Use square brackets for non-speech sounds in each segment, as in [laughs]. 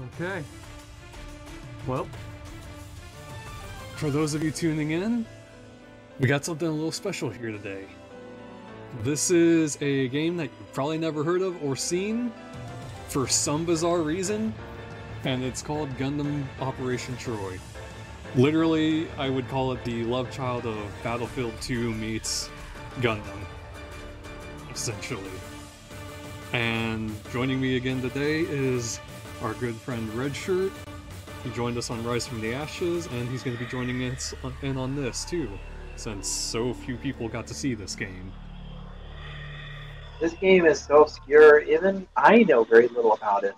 Okay. Well, for those of you tuning in, we got something a little special here today. This is a game that you've probably never heard of or seen for some bizarre reason, and it's called Gundam Operation Troy. Literally, I would call it the love child of Battlefield 2 meets Gundam, essentially. And joining me again today is our good friend Redshirt. He joined us on Rise from the Ashes, and he's going to be joining us in on this too, since so few people got to see this game. This game is so obscure, even I know very little about it.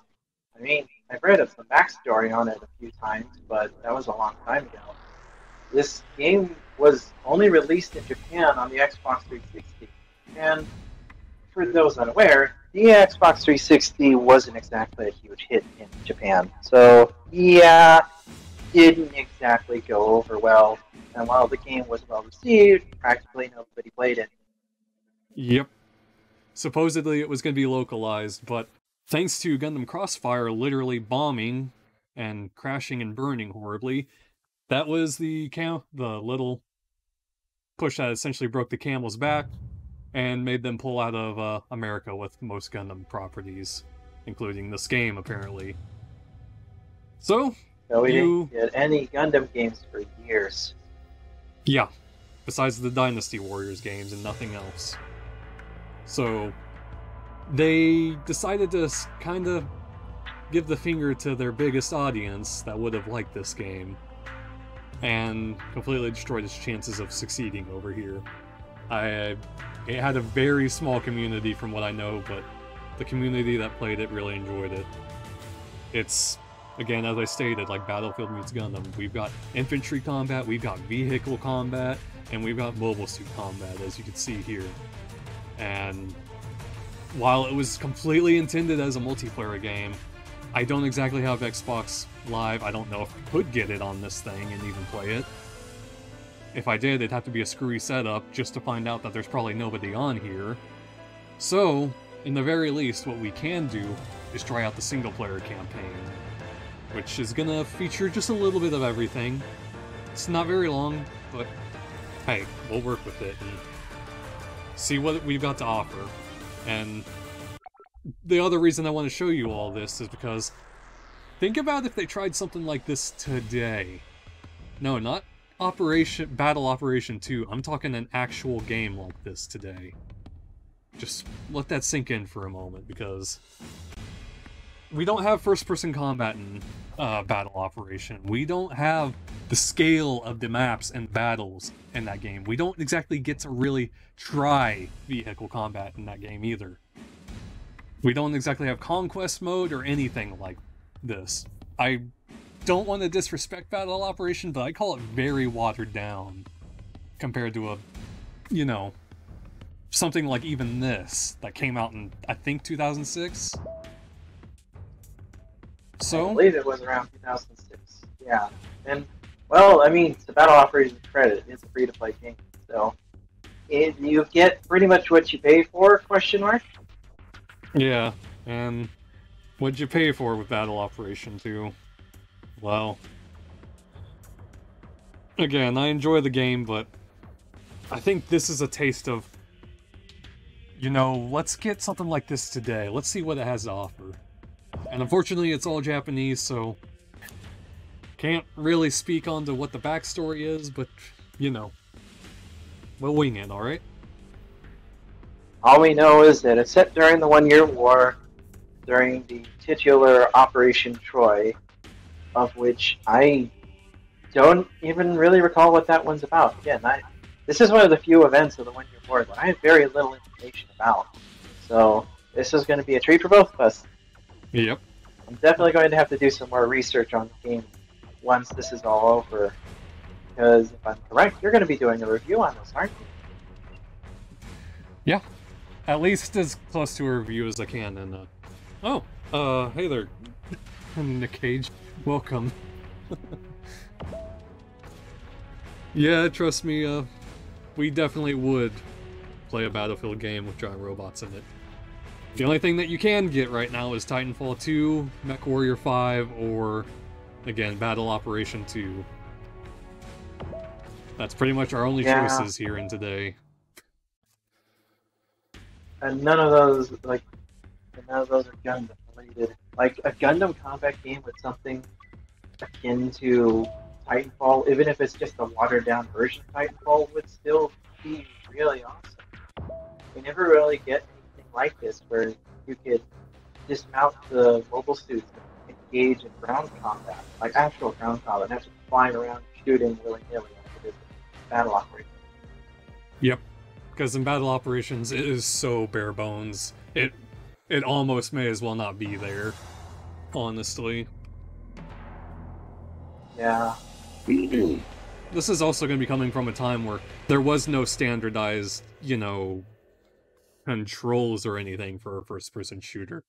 I mean, I've read of some backstory on it a few times, but that was a long time ago. This game was only released in Japan on the Xbox 360. And for those unaware, the Xbox 360 wasn't exactly a huge hit in Japan. So, yeah, didn't exactly go over well. And while the game was well received, practically nobody played it. Yep. Supposedly it was going to be localized, but thanks to Gundam Crossfire literally bombing and crashing and burning horribly, that was the cam- the little push that essentially broke the camel's back and made them pull out of uh, America with most Gundam properties, including this game apparently. So, So we You- didn't get any Gundam games for years. Yeah, besides the Dynasty Warriors games and nothing else. So, they decided to kind of give the finger to their biggest audience that would have liked this game and completely destroyed its chances of succeeding over here. I it had a very small community from what I know, but the community that played it really enjoyed it. It's again, as I stated, like Battlefield meets Gundam. We've got infantry combat, we've got vehicle combat, and we've got mobile suit combat, as you can see here. And while it was completely intended as a multiplayer game, I don't exactly have Xbox Live. I don't know if I could get it on this thing and even play it. If I did, it'd have to be a screwy setup just to find out that there's probably nobody on here. So, in the very least, what we can do is try out the single player campaign which is gonna feature just a little bit of everything. It's not very long, but hey, we'll work with it and see what we've got to offer. And the other reason I want to show you all this is because think about if they tried something like this today. No, not Operation Battle Operation 2. I'm talking an actual game like this today. Just let that sink in for a moment because we don't have first person combat in uh, battle operation we don't have the scale of the maps and battles in that game we don't exactly get to really try vehicle combat in that game either we don't exactly have conquest mode or anything like this i don't want to disrespect battle operation but i call it very watered down compared to a you know something like even this that came out in i think 2006 I so believe it was around 2006. Yeah. And, well, I mean, to Battle Operations credit, it's a free to play game. So, it, you get pretty much what you pay for, question mark. Yeah, and what'd you pay for with Battle Operation 2? Well, again, I enjoy the game, but I think this is a taste of, you know, let's get something like this today. Let's see what it has to offer. And unfortunately, it's all Japanese, so can't really speak on to what the backstory is, but, you know, we'll wing it, alright? All we know is that it's set during the One Year War, during the titular Operation Troy, of which I don't even really recall what that one's about. Again, I, this is one of the few events of the One Year War that I have very little information about. So, this is going to be a treat for both of us. Yep. I'm definitely going to have to do some more research on the game once this is all over. Because if I'm correct, you're going to be doing a review on this, aren't you? Yeah. At least as close to a review as I can, and uh... Oh, uh, hey there, [laughs] Nick Cage. Welcome. [laughs] yeah, trust me, uh, we definitely would play a Battlefield game with giant robots in it. The only thing that you can get right now is Titanfall 2, MechWarrior 5, or, again, Battle Operation 2. That's pretty much our only Yeah. choices here in today. And none of those like none of those are Gundam related. Like a Gundam combat game with something akin to Titanfall, even if it's just a watered down version of Titanfall, would still be really awesome. We never really get anything like this where you could dismount the mobile suits and engage in ground combat, like actual ground combat, not just flying around shooting willy nilly like it is in battle operation. Because in Battle Operations, it is so bare bones. It it almost may as well not be there, honestly. Yeah. [clears throat] This is also going to be coming from a time where there was no standardized, you know, controls or anything for a first person shooter.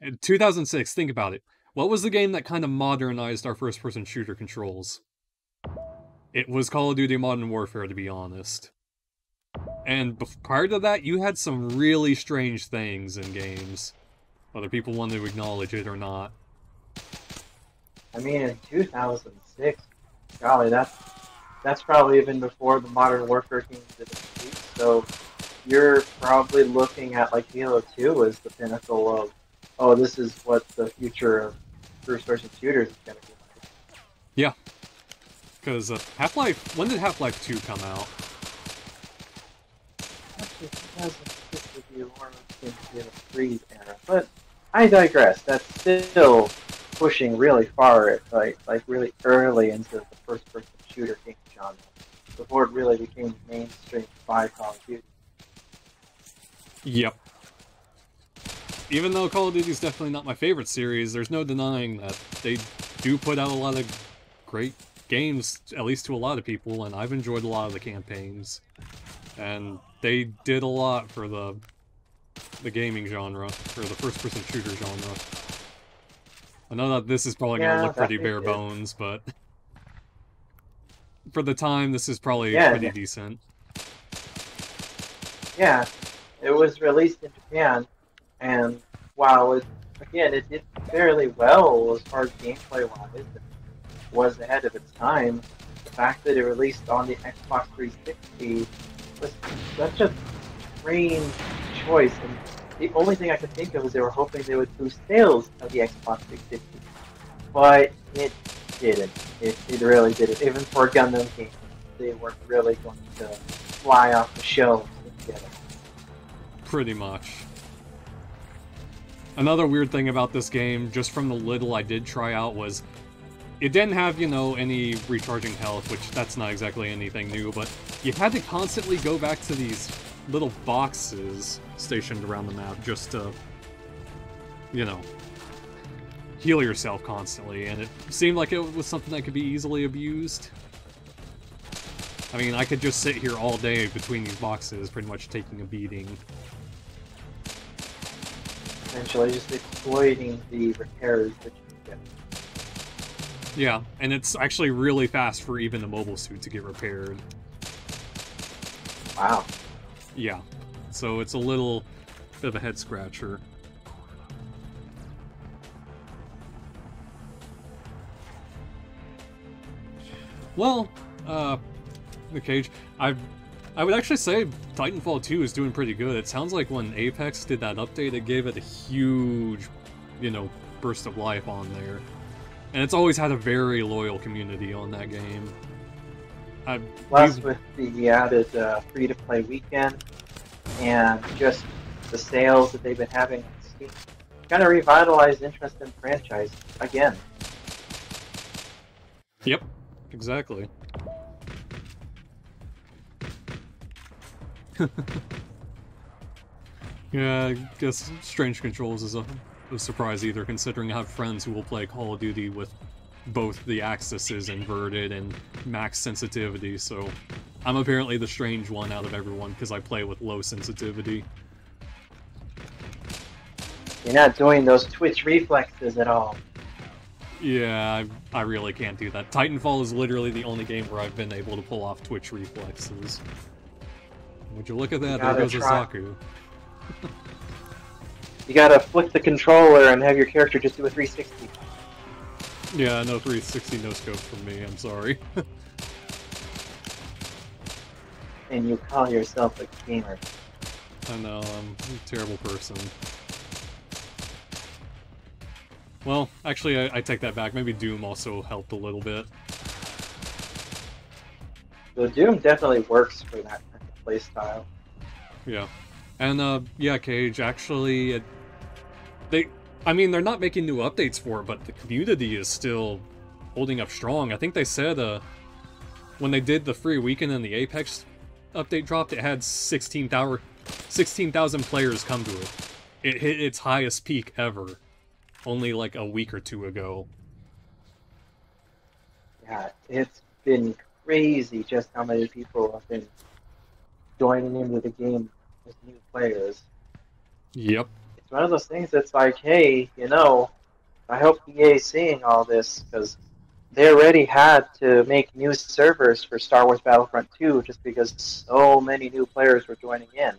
In 2006, think about it. What was the game that kind of modernized our first person shooter controls? It was Call of Duty Modern Warfare, to be honest. And prior to that, you had some really strange things in games, whether people wanted to acknowledge it or not. I mean, in 2006, golly, that's that's probably even before the Modern Warfare games did it. So you're probably looking at like Halo 2 as the pinnacle of, oh, this is what the future of first-person shooters is going to be like. Yeah, because uh, Half Life. When did Half Life 2 come out? Actually, 2006 would be the Freeze era, but I digress. That's still pushing really far, like like really early into the first-person shooter game genre before it really became mainstream by Call of Duty. Yep. Even though Call of Duty is definitely not my favorite series, there's no denying that they do put out a lot of great games, at least to a lot of people, and I've enjoyed a lot of the campaigns. And they did a lot for the the gaming genre, or the first-person shooter genre. I know that this is probably Yeah, gonna look pretty bare did. bones, but [laughs] for the time, this is probably Yeah, pretty yeah. decent. Yeah, it was released in Japan, and while it again it did fairly well as far as gameplay wise, it was ahead of its time. The fact that it released on the Xbox 360 was such a strange choice, and the only thing I could think of was they were hoping they would boost sales of the Xbox 360, but it didn't. It, it really didn't. Even for Gundam game, they weren't really going to fly off the shelves it. Pretty much. Another weird thing about this game, just from the little I did try out, was it didn't have, you know, any recharging health, which that's not exactly anything new, but you had to constantly go back to these little boxes stationed around the map just to, you know, heal yourself constantly, and it seemed like it was something that could be easily abused. I mean, I could just sit here all day between these boxes, pretty much taking a beating. essentially just exploiting the repairs that you get. Yeah, and it's actually really fast for even a mobile suit to get repaired. Wow. Yeah, so it's a little bit of a head scratcher. Well, uh, the cage. I, I would actually say Titanfall 2 is doing pretty good. It sounds like when Apex did that update, it gave it a huge, you know, burst of life on there, and it's always had a very loyal community on that game. I, Plus, with the added uh, free-to-play weekend and just the sales that they've been having on Steam, kind of revitalized interest in franchise again. Yep, exactly. [laughs] yeah, I guess Strange Controls is a, a surprise either, considering I have friends who will play Call of Duty with both the axis is inverted and max sensitivity, so I'm apparently the strange one out of everyone because I play with low sensitivity. You're not doing those twitch reflexes at all. Yeah, I, I really can't do that. Titanfall is literally the only game where I've been able to pull off Twitch reflexes. Would you look at that? There goes try. Azaku. You gotta flick the controller and have your character just do a 360. Yeah, no 360 no scope for me. I'm sorry. [laughs] and you call yourself a gamer. I know I'm a terrible person. Well, actually, I, I take that back. Maybe Doom also helped a little bit. The Doom definitely works for that kind of playstyle. Yeah. And, uh, yeah, Cage, actually, it, they, I mean, they're not making new updates for it, but the community is still holding up strong. I think they said, uh, when they did the free weekend and the Apex update dropped, it had 16,000 16, players come to it. It hit its highest peak ever, only like a week or two ago. Yeah, it's been crazy just how many people have been joining into the game as new players. Yep. One of those things that's like, hey, you know, I hope EA is seeing all this because they already had to make new servers for Star Wars Battlefront 2 just because so many new players were joining in.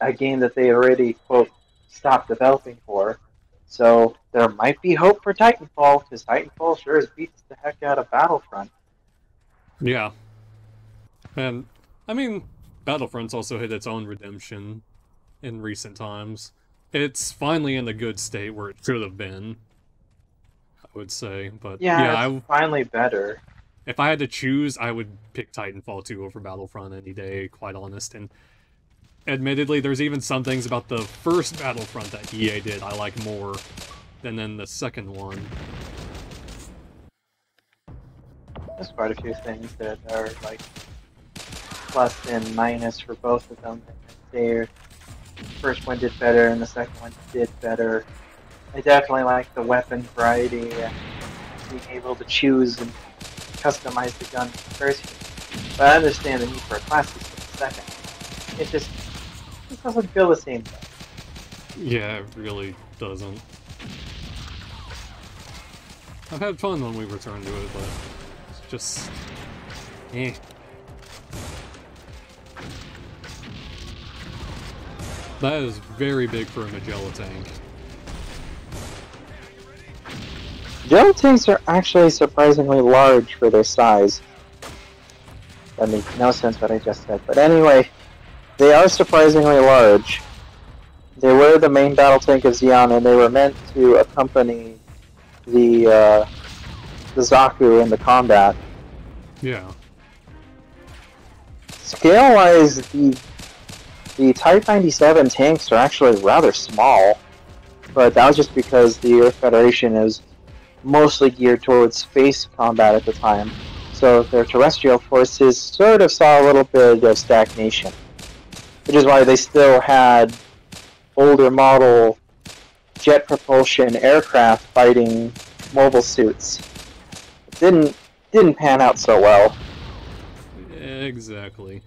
A game that they already, quote, stopped developing for. So there might be hope for Titanfall because Titanfall sure as beats the heck out of Battlefront. Yeah. And, I mean, Battlefront's also hit its own redemption in recent times. It's finally in the good state where it should have been, I would say. But yeah, yeah I, finally better. If I had to choose, I would pick Titanfall 2 over Battlefront any day, quite honest. And admittedly, there's even some things about the first Battlefront that EA did I like more than then the second one. There's quite a few things that are like plus and minus for both of them. Their first one did better, and the second one did better. I definitely like the weapon variety and being able to choose and customize the gun first. But I understand the need for a class system second. It just it doesn't feel the same. Yeah, it really doesn't. I've had fun when we return to it, but it's just... Eh. That is very big for a Magella tank. Magella tanks are actually surprisingly large for their size. That makes no sense what I just said. But anyway, they are surprisingly large. They were the main battle tank of Zeon, and they were meant to accompany the uh, the Zaku in the combat. Yeah. Scale-wise, the the Type 97 tanks are actually rather small, but that was just because the Earth Federation is mostly geared towards space combat at the time, so their terrestrial forces sort of saw a little bit of stagnation. Which is why they still had older model jet propulsion aircraft fighting mobile suits. It didn't didn't pan out so well. Exactly.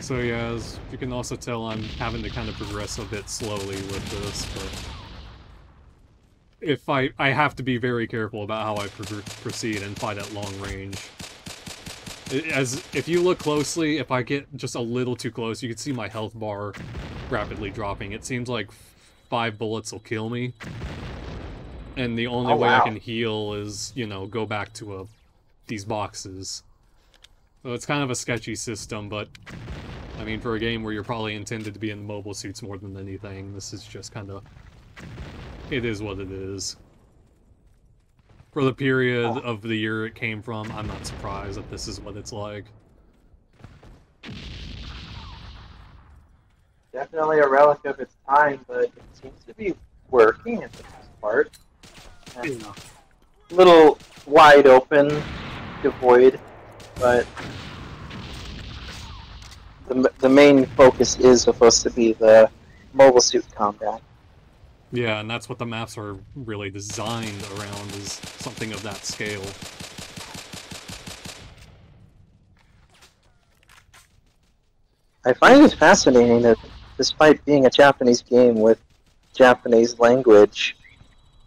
So yeah, as you can also tell, I'm having to kind of progress a bit slowly with this, but if I I have to be very careful about how I pr proceed and fight at long range. As if you look closely, if I get just a little too close, you can see my health bar rapidly dropping. It seems like five bullets will kill me. And the only oh, way wow. I can heal is, you know, go back to a, these boxes. So it's kind of a sketchy system, but I mean, for a game where you're probably intended to be in mobile suits more than anything, this is just kind of... It is what it is. For the period Oh. of the year it came from, I'm not surprised that this is what it's like. Definitely a relic of its time, but it seems to be working at the most part. And little wide open, devoid, but the, the main focus is supposed to be the mobile suit combat. Yeah, and that's what the maps are really designed around, is something of that scale. I find it fascinating that despite being a Japanese game with Japanese language,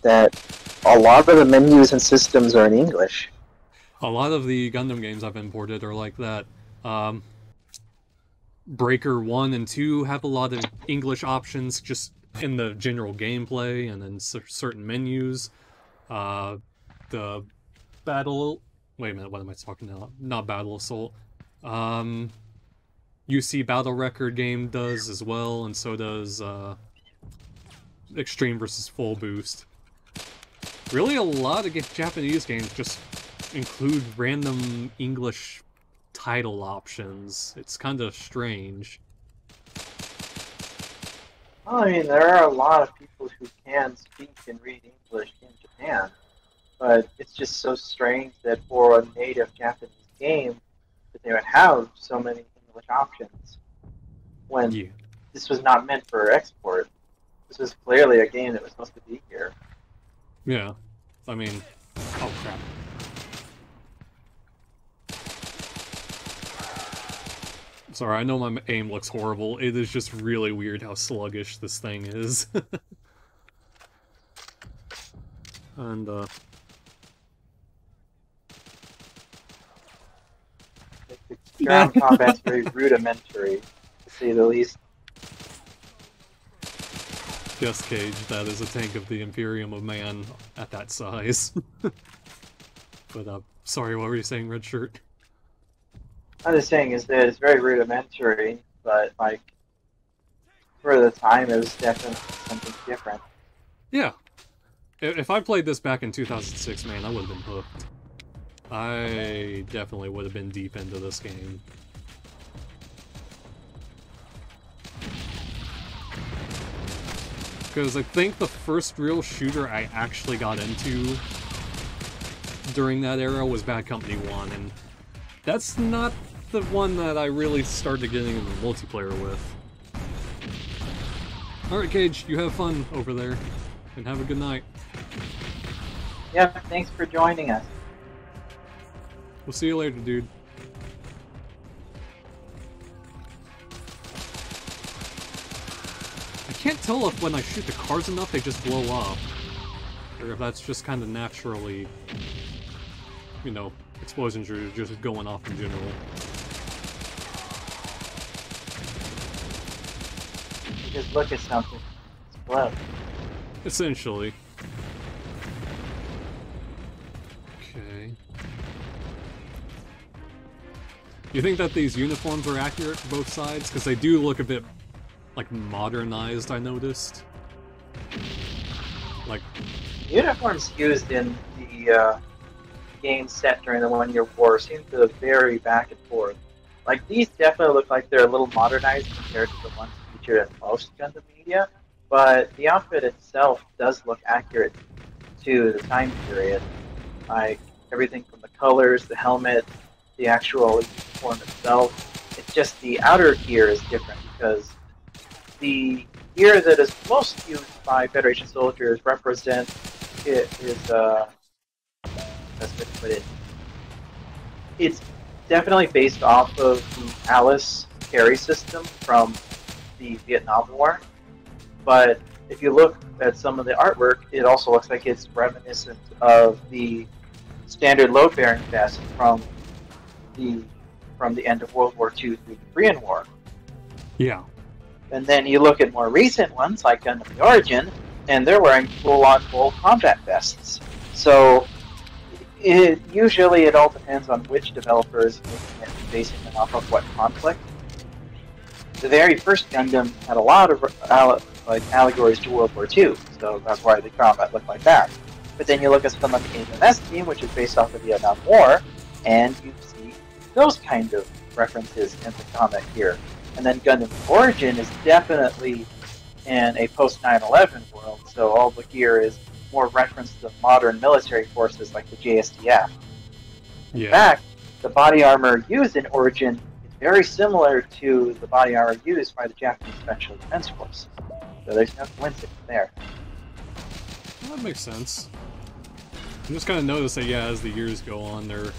that a lot of the menus and systems are in English. A lot of the Gundam games I've imported are like that. Um, Breaker 1 and 2 have a lot of English options just in the general gameplay and then certain menus. Uh, the Battle... Wait a minute, what am I talking about? Not Battle Assault. Um, UC Battle Record game does as well, and so does uh, Extreme versus Full Boost. Really, a lot of Japanese games just include random English title options. It's kind of strange. Well, I mean, there are a lot of people who can speak and read English in Japan, but it's just so strange that for a native Japanese game, that they would have so many English options when yeah. this was not meant for export. This was clearly a game that was supposed to be here. Yeah, I mean, oh crap. Sorry, I know my aim looks horrible. It is just really weird how sluggish this thing is. [laughs] and, uh... The ground combat's very rudimentary, to say the least. Yes, Cage, that is a tank of the Imperium of Man at that size. [laughs] but, uh, sorry, what were you saying, Red Shirt? I'm just saying is that it's very rudimentary, but like for the time, it was definitely something different. Yeah, if I played this back in 2006, man, I would have been hooked. I definitely would have been deep into this game. Because I think the first real shooter I actually got into during that era was Bad Company 1, and that's not the one that I really started getting into multiplayer with. Alright, Cage, you have fun over there, and have a good night. Yeah, thanks for joining us. We'll see you later, dude. I can't tell if when I shoot the cars enough they just blow up. Or if that's just kind of naturally, you know, explosions are just going off in general. Just look at something, explode. Essentially. Okay. You think that these uniforms are accurate for both sides? Because they do look a bit, like, modernized, I noticed. Like... Uniforms used in the uh, game set during the One Year War seem to vary back and forth. Like, these definitely look like they're a little modernized compared to the ones featured in most Gundam media, but the outfit itself does look accurate to the time period. Like everything from the colors, the helmet, the actual uniform itself. It's just the outer gear is different because the gear that is most used by Federation soldiers represents it is uh best way to put it. It's definitely based off of the Alice carry system from the Vietnam War. But if you look at some of the artwork, it also looks like it's reminiscent of the standard load-bearing vest from the from the end of World War II through the Korean War. Yeah. And then you look at more recent ones like Gundam the Origin, and they're wearing full-on full combat vests. So it, usually it all depends on which developer is making it, basing it off of what conflict the very first Gundam had a lot of like allegories to World War II, so that's why the combat looked like that. But then you look at something like the HMS team, which is based off of the Vietnam War, and you see those kind of references in the combat here. And then Gundam Origin is definitely in a post 9/11 world, so all the gear is more reference to modern military forces like the JSDF. In yeah. fact, the body armor used in Origin is very similar to the body armor used by the Japanese Special Defense Force. So there's no coincidence there. Well, that makes sense. I'm just kind of notice that, yeah, as the years go on, they're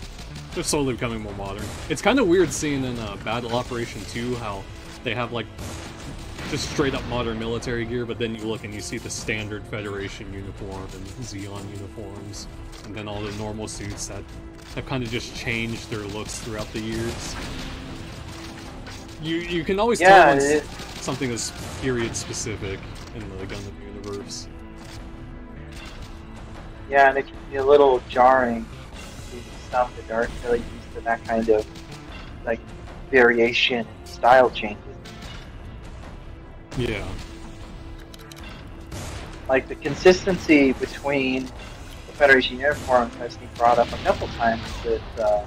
they're slowly becoming more modern. It's kind of weird seeing in uh, Battle Operation 2 how they have, like, just straight up modern military gear, but then you look and you see the standard Federation uniform and Zeon uniforms, and then all the normal suits that have kind of just changed their looks throughout the years. You you can always Yeah, tell it- something is period specific in the Gundam universe. Yeah, and it can be a little jarring to some that aren't really used to that kind of like variation and style changes. Yeah. Like the consistency between the Federation uniforms has been brought up a couple times with uh,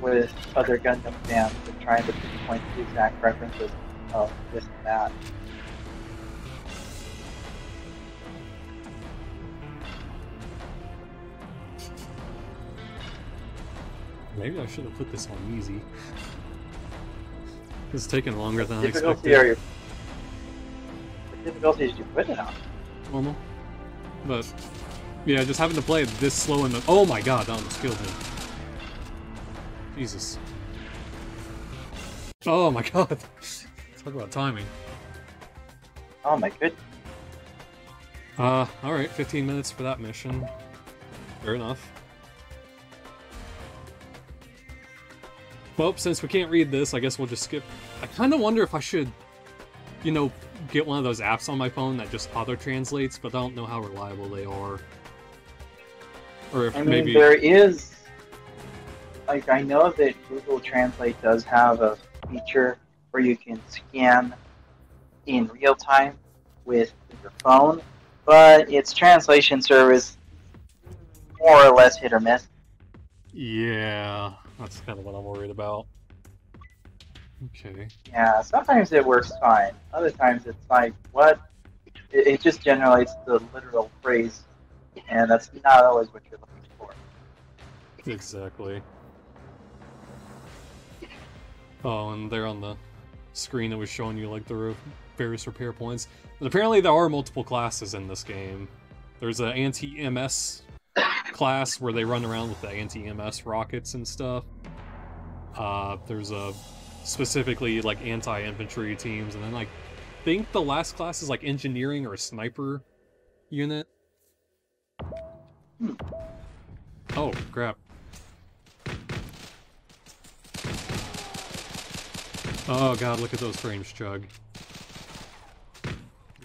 with other Gundam fans and trying to pinpoint the exact references of this and that. Maybe I should have put this on easy. [laughs] It's taking longer than I difficulty expected. are you... What difficulty did you put it on? normal. But yeah, just having to play this slow in the oh my god, that almost killed me. Jesus. Oh my [laughs] god. Talk about timing. Oh my goodness. Uh, alright, 15 minutes for that mission. Fair enough. Well, since we can't read this, I guess we'll just skip. I kind of wonder if I should, you know, get one of those apps on my phone that just auto-translates, but I don't know how reliable they are. Or if I mean, maybe... there is, like, I know that Google Translate does have a feature where you can scan in real time with your phone, but its translation service more or less hit or miss. Yeah, that's kind of what I'm worried about. Okay. Yeah, sometimes it works fine. Other times it's like, what? It, it just generates the literal phrase, and that's not always what you're looking for. Exactly. Oh, and there on the screen that was showing you like the various repair points. And apparently there are multiple classes in this game. There's an anti-MS class where they run around with the anti-MS rockets and stuff. Uh, there's a specifically like anti-infantry teams, and then like I think the last class is like engineering or sniper unit. Oh crap! Oh god, look at those frames, Chug.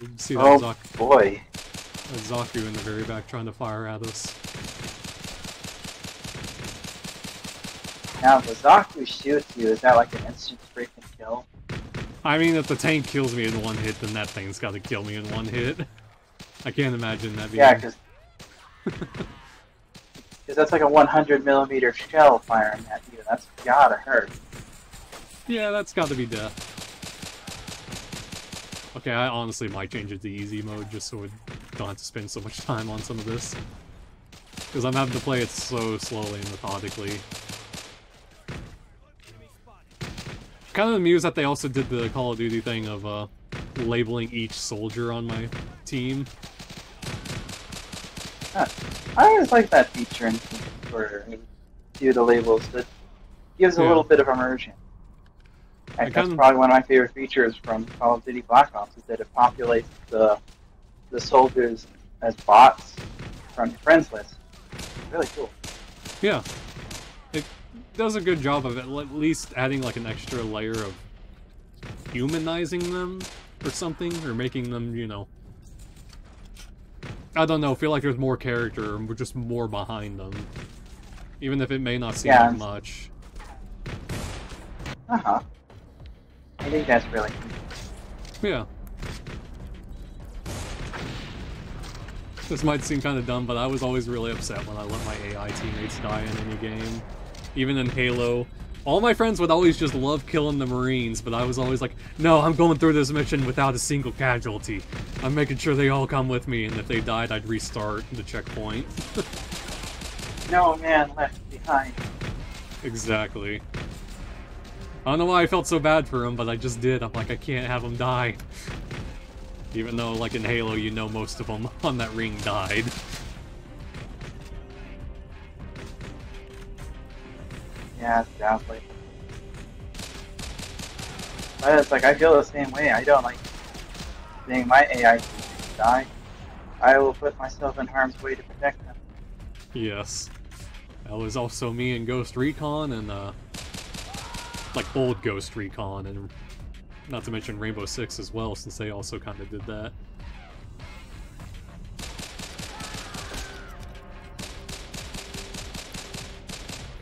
You see that, Oh Zak- boy. Zaku in the very back trying to fire at us. Now, if the Zaku shoots you, is that like an instant freaking kill? I mean, if the tank kills me in one hit, then that thing's got to kill me in one hit. I can't imagine that being. Yeah, because [laughs] that's like a 100 millimeter shell firing at you. That's gotta hurt. Yeah, that's got to be death. Okay, I honestly might change it to easy mode just so we don't have to spend so much [laughs] time on some of this. Because I'm having to play it so slowly and methodically. Kind of amused that they also did the Call of Duty thing of uh, labeling each soldier on my team. I always like that feature in where you do the labels. That gives a Yeah. little bit of immersion. I that's kinda- probably one of my favorite features from Call of Duty Black Ops is that it populates the the soldiers as bots from your friends list. Really cool. Yeah. Does a good job of at least adding like an extra layer of humanizing them or something, or making them, you know. I don't know, feel like there's more character and we're just more behind them. Even if it may not seem Yeah. like much. Uh huh. I think that's really cool. Yeah. This might seem kind of dumb, but I was always really upset when I let my AI teammates die in any game. Even in Halo, all my friends would always just love killing the Marines, but I was always like, no, I'm going through this mission without a single casualty. I'm making sure they all come with me, and if they died, I'd restart the checkpoint. [laughs] No man left behind. exactly. I don't know why I felt so bad for him, but I just did. I'm like, I can't have him die. [laughs] Even though, like in Halo, you know most of them [laughs] on that ring died. Yeah, exactly. But it's like I feel the same way. I don't like seeing my AI die. I will put myself in harm's way to protect them. Yes. That was also me in Ghost Recon and, uh, like old Ghost Recon, and not to mention Rainbow Six as well, since they also kind of did that.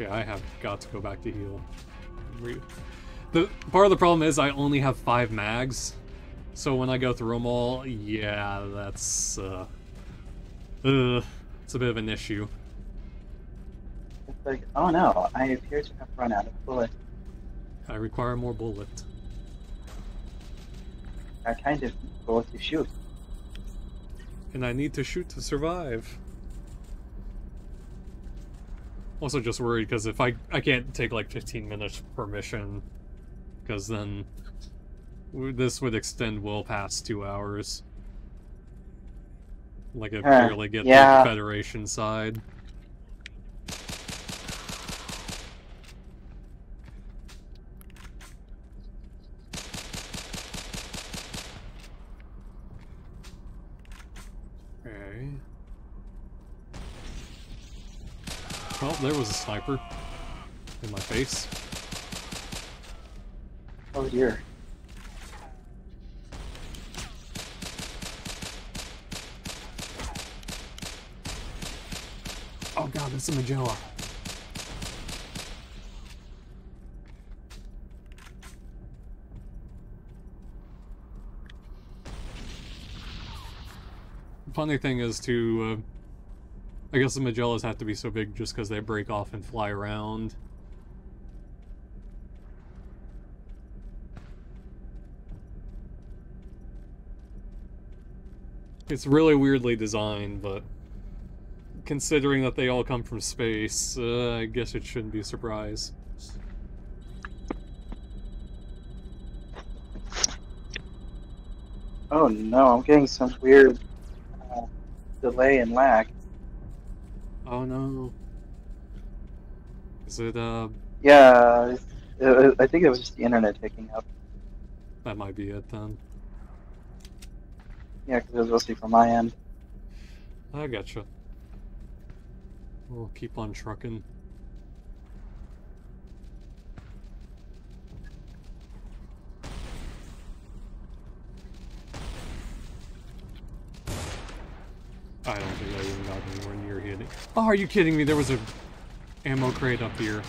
Okay, I have got to go back to heal. The part of the problem is I only have five mags, so when I go through them all, yeah, that's uh, uh, it's a bit of an issue. It's like, oh no, I appear to have run out of bullets. I require more bullet. I kind of go to shoot. And I need to shoot to survive. Also just worried because if I I can't take like 15 minutes per mission, because then this would extend well past two hours. Like I Huh, barely get yeah. the Federation side. Okay. Well, there was a sniper in my face. Oh dear. Oh god, that's a Magella. Funny thing is to, uh, I guess the Magellas have to be so big just because they break off and fly around. It's really weirdly designed, but considering that they all come from space, uh, I guess it shouldn't be a surprise. Oh no, I'm getting some weird uh, delay and lag. Oh no. Is it, uh, Yeah, uh, I think it was just the internet picking up. that might be it then. Yeah, because it was mostly from my end. I gotcha. We'll keep on trucking. I don't think I even got anywhere near hitting. Oh, are you kidding me? There was a ammo crate up here.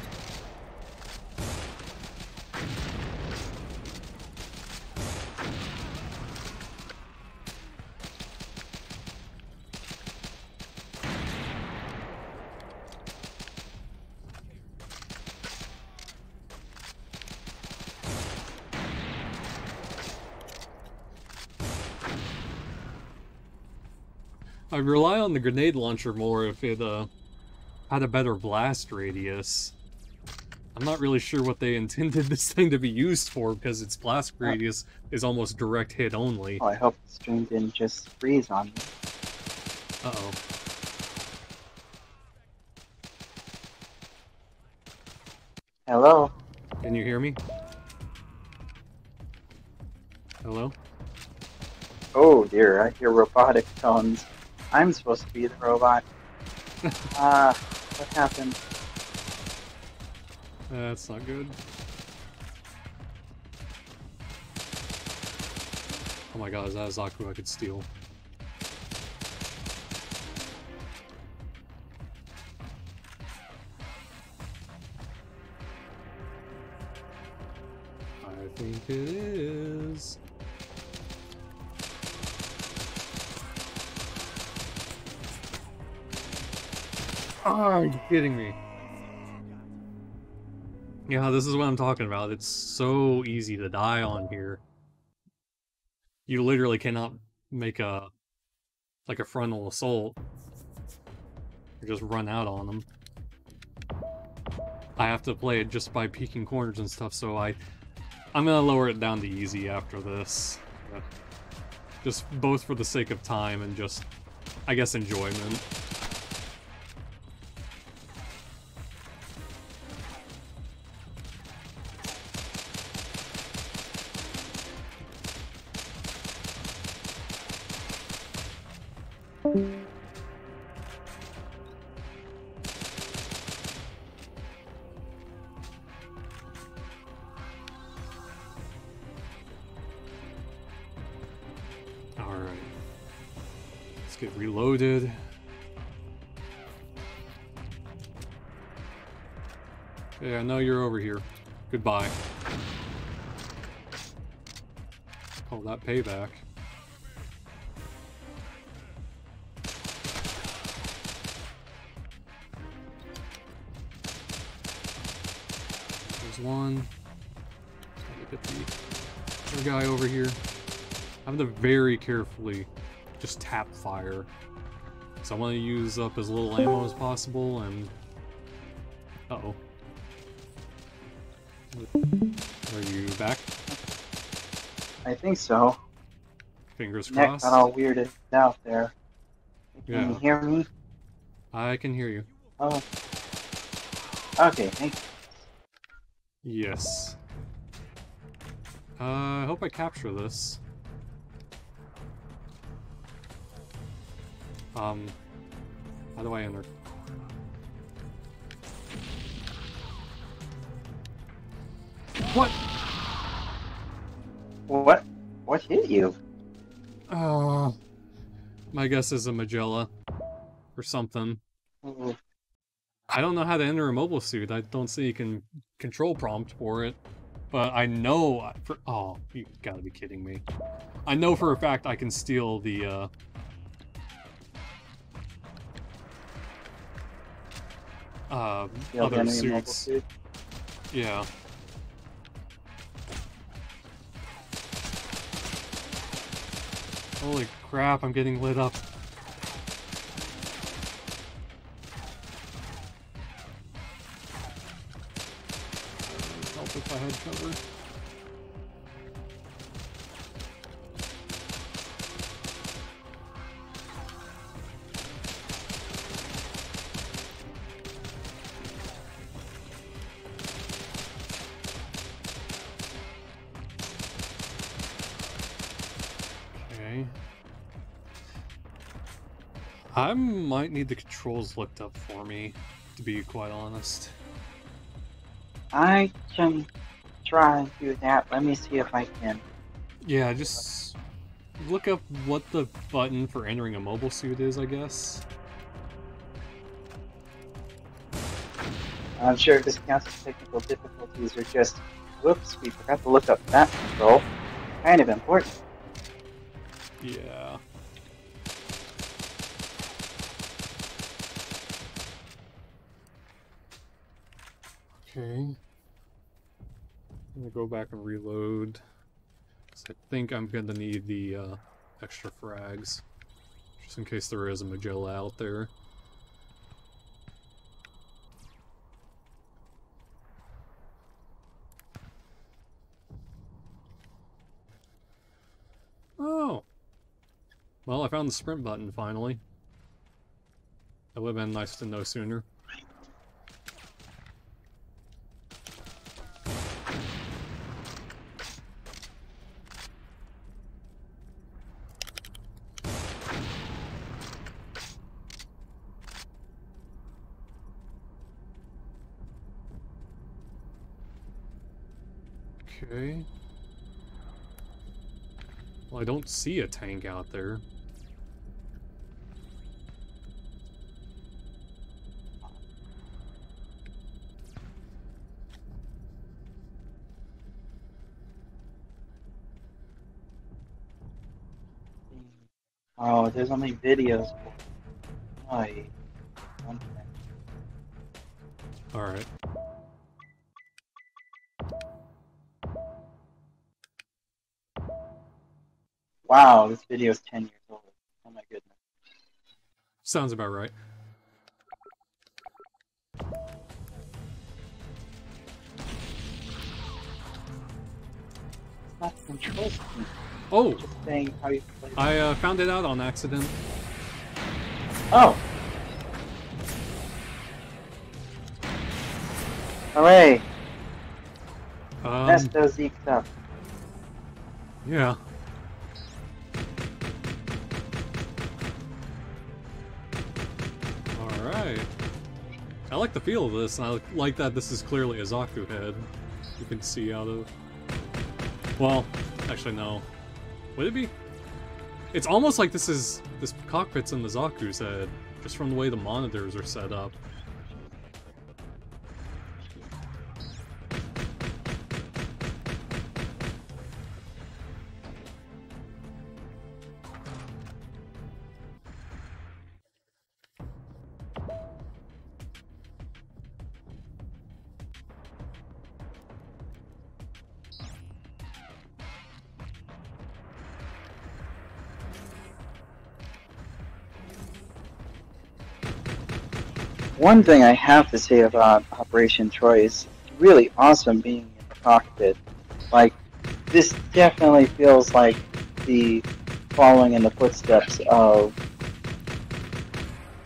I rely on the grenade launcher more if it uh had a better blast radius. I'm not really sure what they [laughs] intended this thing to be used for because its blast radius is almost direct hit only. Oh, I hope the stream didn't just freeze on me. Uh oh. Hello? Can you hear me? Hello? Oh dear, I hear robotic tones. I'm supposed to be the robot. Ah, [laughs] what happened? That's not good. Oh my god, is that a Zaku I could steal? I think it is. Are you kidding me? Yeah, this is what I'm talking about. It's so easy to die on here. You literally cannot make a like a frontal assault. Or just run out on them. I have to play it just by peeking corners and stuff, so I I'm gonna lower it down to easy after this. Just both for the sake of time and just I guess enjoyment. Payback. There's one. Get the other guy over here. I have to very carefully just tap fire. So I want to use up as little ammo as possible and... Uh-oh. Think so. Fingers Neck crossed. got all weirded out there. Can Yeah. you hear me? I can hear you. Oh. Okay, thank you. Yes. Uh, I hope I capture this. Um, how do I enter? What? What? What hit you? Uh, my guess is a Magella. Or something. Ooh, I don't know how to enter a mobile suit. I don't see you can control prompt for it. But I know for oh, you gotta be kidding me. I know for a fact I can steal the uh uh other other enemy mobile suits. suit. Yeah. Holy crap, I'm getting lit up. Help if I had cover. Might need the controls looked up for me, to be quite honest. I can try and do that. Let me see if I can. Yeah, just look up what the button for entering a mobile suit is, I guess. I'm sure if this counts as technical difficulties or just, whoops, we forgot to look up that control. Kind of important. Yeah. Okay. I'm gonna go back and reload. I think I'm gonna need the uh, extra frags. Just in case there is a Magella out there. Oh. Well, I found the sprint button finally. That would have been nice to know sooner. Okay. Well, I don't see a tank out there. Oh, there's only videos. Why? Alright. Wow, this video is 10 years old. Oh my goodness. Sounds about right. It's not the control scheme. Oh! Just saying how you play. I uh, found it out on accident. Oh! Hooray! Um, That's those Zeke stuff. yeah. Like the feel of this, and I like that this is clearly a Zaku head. You can see out of... Well, actually no. Would it be? It's almost like this is... This cockpit's in the Zaku's head, just from the way the monitors are set up. One thing I have to say about Operation Troy is really awesome being in the cockpit. Like, this definitely feels like the following in the footsteps of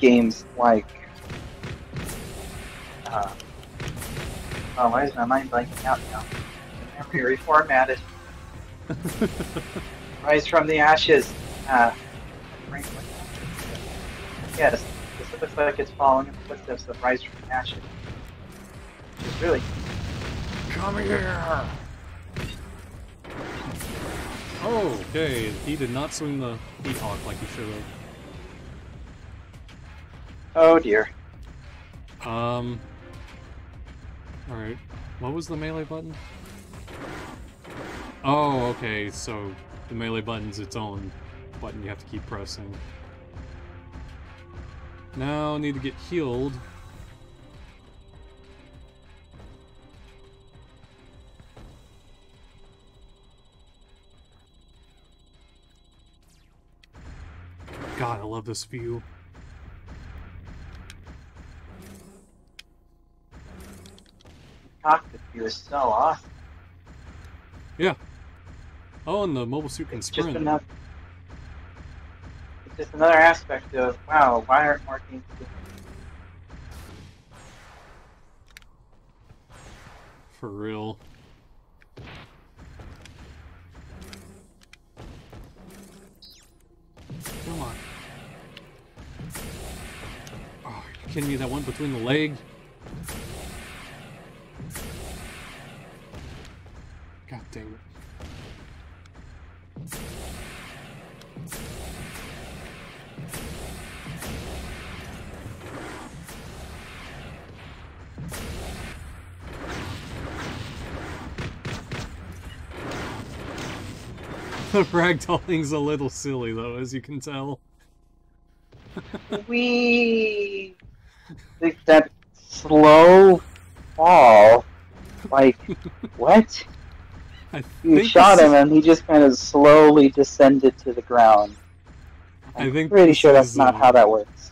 games like. Uh, oh, why is my mind blanking out now? Memory reformatted. [laughs] Rise from the ashes. Uh, yes, this looks like it's following in the footsteps of Rise from the ashes. It's really Come here! Oh, okay. He did not swing the heat hawk like he should have. Oh dear. Um. Alright. What was the melee button? Oh, okay, so the melee button's its own button you have to keep pressing. Now need to get healed. God, I love this view. Cockpit view is so awesome. Yeah. Oh, and the mobile suit can It's sprint. another. It's just another aspect of wow. Why aren't more games doing For real. Come on. Oh, you kidding me? That one between the leg? God dang it. The ragdolling's a little silly though, as you can tell. We think that slow fall. Like [laughs] what? I You shot him is- and he just kind of slowly descended to the ground. I think pretty sure that's is, not uh, how that works.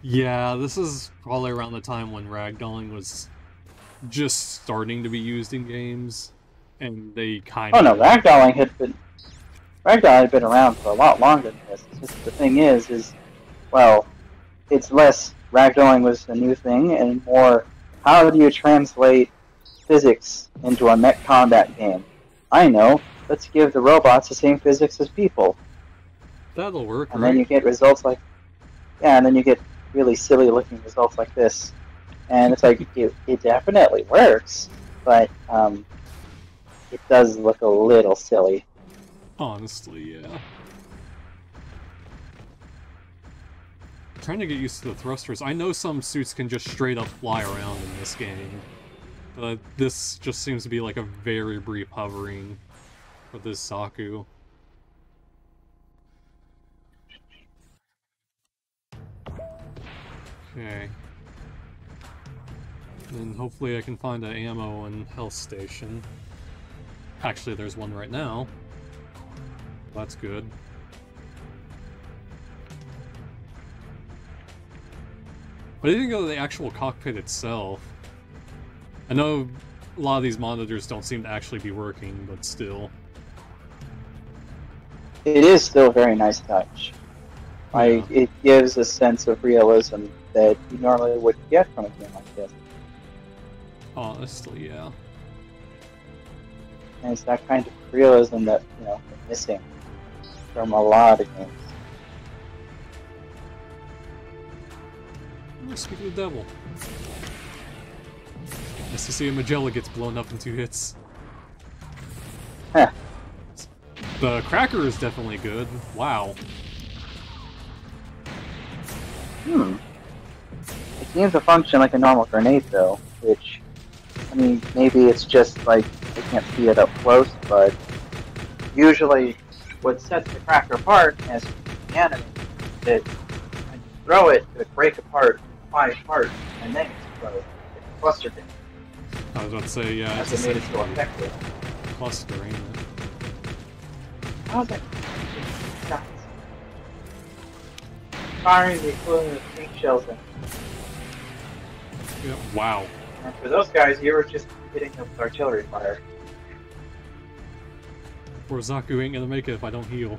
Yeah, this is probably around the time when ragdolling was just starting to be used in games, and they kind of. Oh no, ragdolling had been ragdoll had been around for a lot longer than this. It's just the thing is, is well, it's less ragdolling was a new thing and more how do you translate physics into a mech combat game? I know. Let's give the robots the same physics as people, That'll work, and right? then you get results like yeah, and then you get really silly looking results like this, and it's like it, it definitely works, but um, it does look a little silly. Honestly, yeah. Trying to get used to the thrusters. I know some suits can just straight up fly around in this game, but this just seems to be like a very brief hovering for this Zaku. Okay. Then hopefully I can find an ammo and health station. Actually, there's one right now. That's good. But I didn't go to the actual cockpit itself. I know a lot of these monitors don't seem to actually be working, but still. It is still a very nice touch. Like it gives a sense of realism that you normally wouldn't get from a game like this, Honestly, yeah. and it's that kind of realism that you know missing from a lot of games. Speak of the devil. Nice to see a Magella gets blown up in two hits. Huh. The cracker is definitely good. Wow. Hmm. It seems to function like a normal grenade, though, which, I mean, maybe it's just like I can't see it up close, but Usually, what sets the cracker apart as the enemy that when you throw it, it break apart in five parts and then explode. It's a cluster damage. I was about to say, yeah, That's it's made it essentially effective. cluster, ain't it? How's that? Firing the equivalent of pink shells in. Yeah, wow. And for those guys, you were just hitting them with artillery fire. Poor Zaku ain't gonna make it if I don't heal.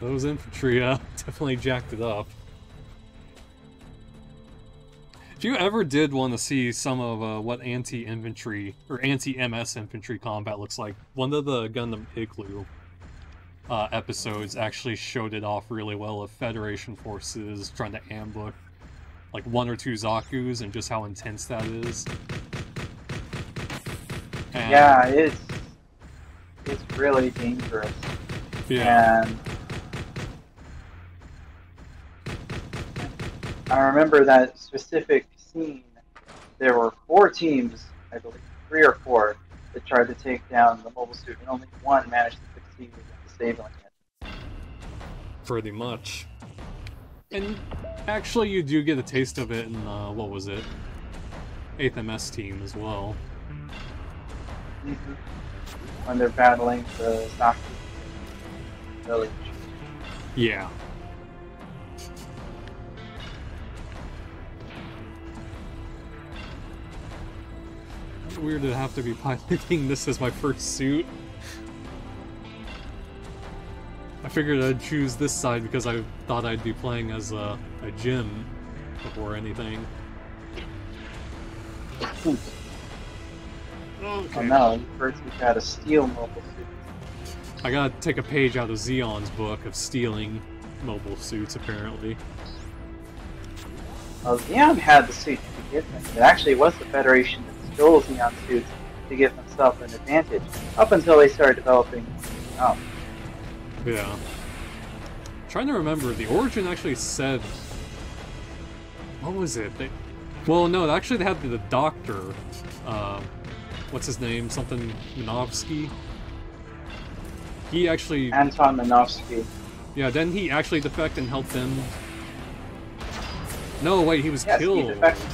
Those infantry, [laughs] uh, definitely jacked it up. If you ever did want to see some of uh, what anti-infantry or anti-MS infantry combat looks like, one of the Gundam Igloo uh, episodes actually showed it off really well of Federation forces trying to ambush like one or two Zaku's and just how intense that is. And- Yeah, it's it's really dangerous. yeah. And I remember that specific scene. There were four teams, I believe, three or four, that tried to take down the mobile suit, and only one managed to succeed in disabling it. pretty much. And actually, you do get a taste of it in uh, what was it? 8th MS team as well. When they're battling the Zaku village. Yeah. Weird to have to be piloting this as my first suit. I figured I'd choose this side because I thought I'd be playing as a, a GM before anything. Oh no, you first you gotta steal mobile suits. I gotta take a page out of Zeon's book of stealing mobile suits, apparently. Well, Zeon had the suit to begin with. It actually was the Federation that stole Zeon suits to give themselves an advantage, up until they started developing um, Yeah. trying to remember, the origin actually said. What was it? They, well, no, actually, they had the doctor. Uh, what's his name? Something Minovsky. He actually. Anton Minovsky. Yeah, then he actually defect and help them. No, wait, he was Yes, he killed. defected.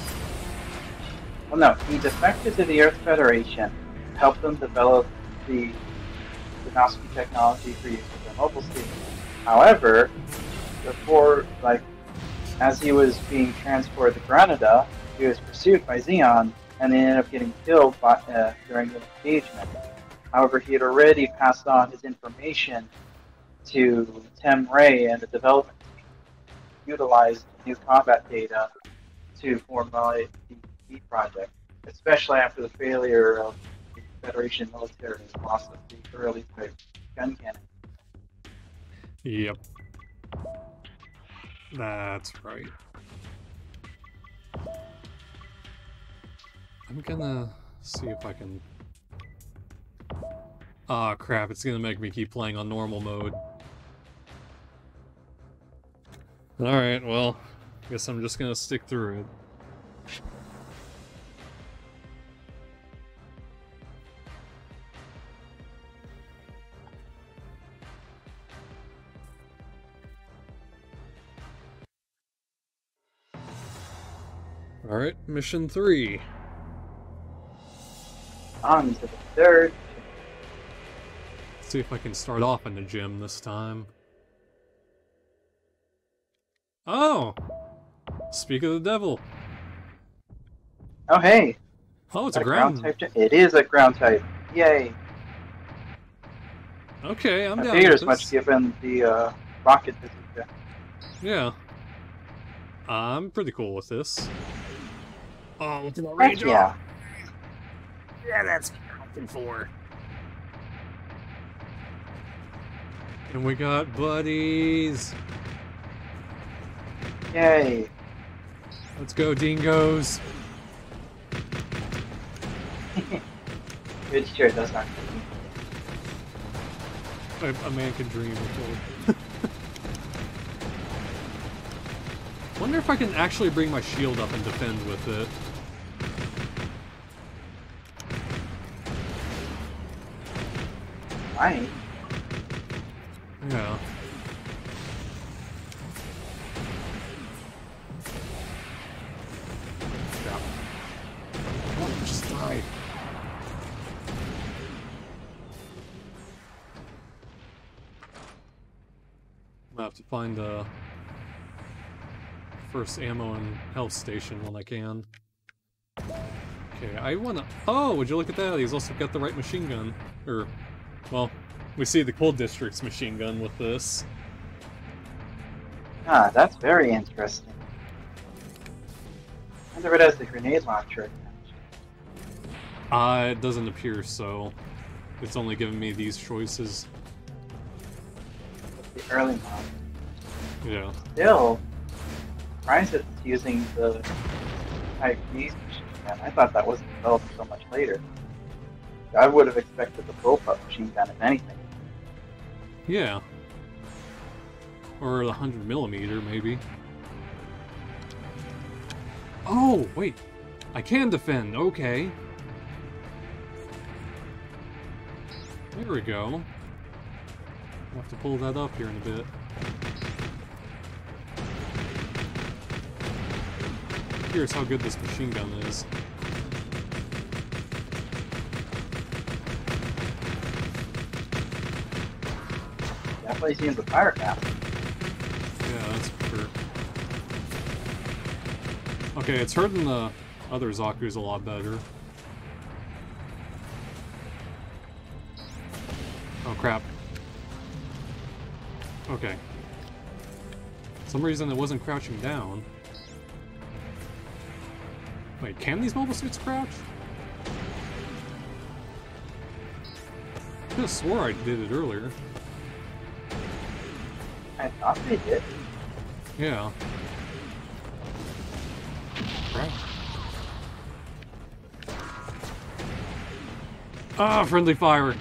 Well, no, he defected to the Earth Federation, helped them develop the Minovsky technology for use with their mobile suit. However, before, like, as he was being transported to Granada, he was pursued by Zeon, and ended up getting killed by, uh, during the engagement. However, he had already passed on his information to Tem Ray and the development team, utilized new combat data to formulate the project, especially after the failure of the Federation military's loss of the early type gun cannon. Yep. That's right. I'm gonna see if I can. Ah, crap, it's gonna make me keep playing on normal mode. Alright, well, I guess I'm just gonna stick through it. Alright, mission three. On to the third. Let's see if I can start off in the GM this time. Oh! Speak of the devil. Oh, hey! Oh, it's a a ground. type. It is a ground type. Yay! Okay, I'm I down figured with as much given the uh, rocket bazooka. Yeah. I'm pretty cool with this. Oh, look at the Heck range yeah! Off. Yeah, that's what I'm for. And we got buddies. Yay! Let's go, dingoes. Good sure does not. A, a man can dream. okay. [laughs] Wonder if I can actually bring my shield up and defend with it. Fine. Yeah. Gonna have to find the first ammo and health station when I can. Okay, I wanna. Oh, would you look at that? He's also got the right machine gun. Or, well, we see the Cold District's machine gun with this. Ah, that's very interesting. I wonder if it has the grenade launcher. Uh, it doesn't appear so. It's only giving me these choices. The early mod. Yeah. Still, surprised it's using the Type B's machine gun. I thought that wasn't developed so much later. I would have expected the bullpup machine gun, if anything. Yeah. Or the 100 millimeter, maybe. Oh, wait. I can defend. Okay. There we go. I'll have to pull that up here in a bit. Here's how good this machine gun is. Yeah, that's for sure. Okay, it's hurting the other Zaku's a lot better. Oh crap. Okay. some reason it wasn't crouching down. Wait, can these mobile suits crouch? I could have swore I did it earlier. I thought they did. Yeah. Right. Ah, friendly fire.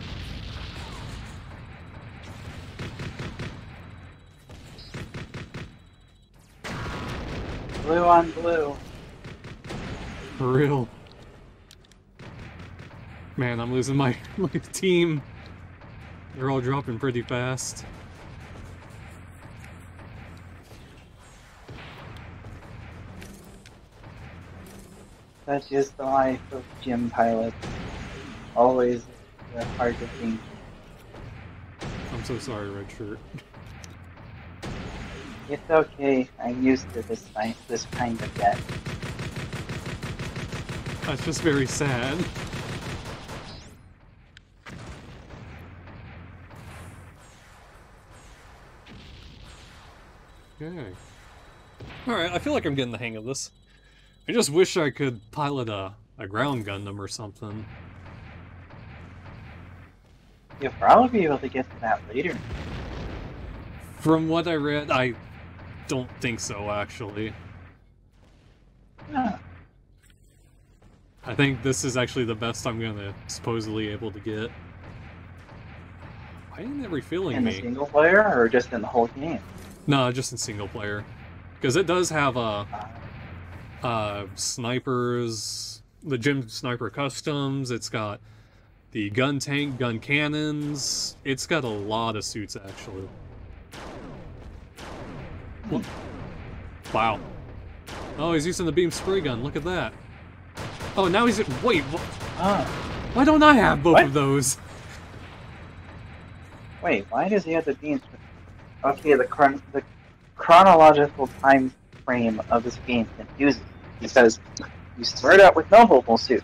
Blue on blue. For real. Man, I'm losing my, [laughs] my team. They're all dropping pretty fast. Such is the life of GM pilots. Always the hard to think. I'm so sorry, Red Shirt. It's okay. I'm used to this kind, this kind of death. That's just very sad. Okay. Alright, I feel like I'm getting the hang of this. I just wish I could pilot a, a ground Gundam or something. You'll probably be able to get to that later. From what I read, I don't think so, actually. Yeah. I think this is actually the best I'm gonna supposedly able to get. Why ain't it refilling In me? single player or just in the whole game? No, just in single player. Because it does have a Uh, uh, snipers, the GM sniper customs. It's got the gun tank, gun cannons. It's got a lot of suits actually. What? Wow. Oh, he's using the beam spray gun. Look at that. Oh, now he's wait. Wh ah, why don't I have both What? of those? wait, why does he have the beams? Okay, the chron- the chronological time frame of this game confuses me because you start out with no mobile suits,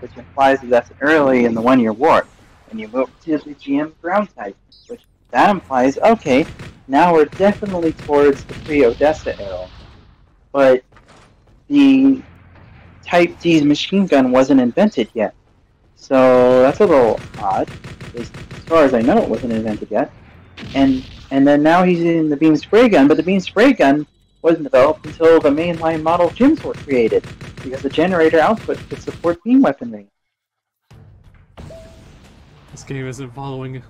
which implies that that's early in the one-year war, and you move to the GM ground type, which that implies okay, now we're definitely towards the pre-Odessa era, but the Type D machine gun wasn't invented yet, so that's a little odd. As far as I know, it wasn't invented yet. And and then now he's in the beam spray gun, but the beam spray gun wasn't developed until the mainline model GMs were created, because the generator output could support beam weaponry. This game isn't following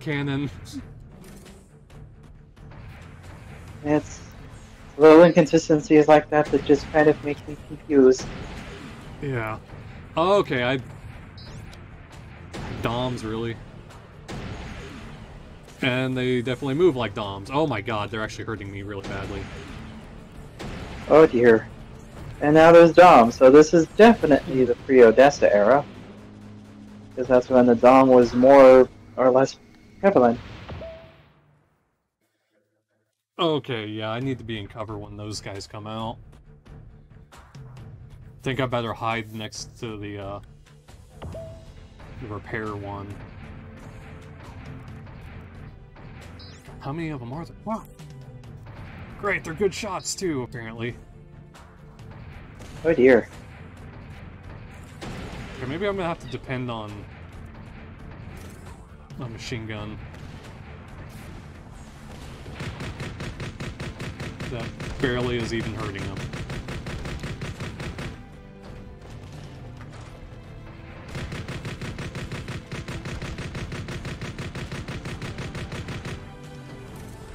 canon. It's little inconsistencies like that that just kind of make me confused. Yeah. Oh, okay, I... Doms, really. And they definitely move like Doms. Oh my god, they're actually hurting me really badly. Oh dear. And now there's Dom, so this is definitely the pre-Odessa era. Because that's when the Dom was more or less prevalent. Okay, yeah, I need to be in cover when those guys come out. Think I better hide next to the, uh, the repair one. How many of them are there? Wow! Great, they're good shots too, apparently. Oh dear. Okay, maybe I'm gonna have to depend on a machine gun. That barely is even hurting him.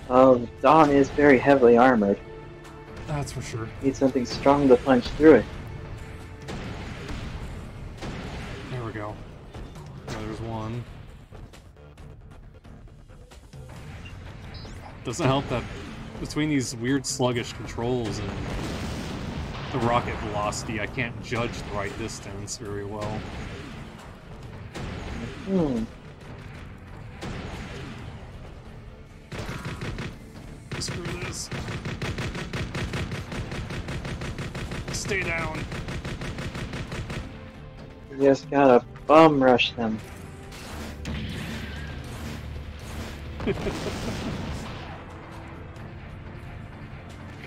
Oh, Dom is very heavily armored. That's for sure. Need something strong to punch through it. There we go. Yeah, there's one. Doesn't help that between these weird sluggish controls and the rocket velocity, I can't judge the right distance very well. Hmm. Screw this. Stay down. You just gotta bum rush them. [laughs]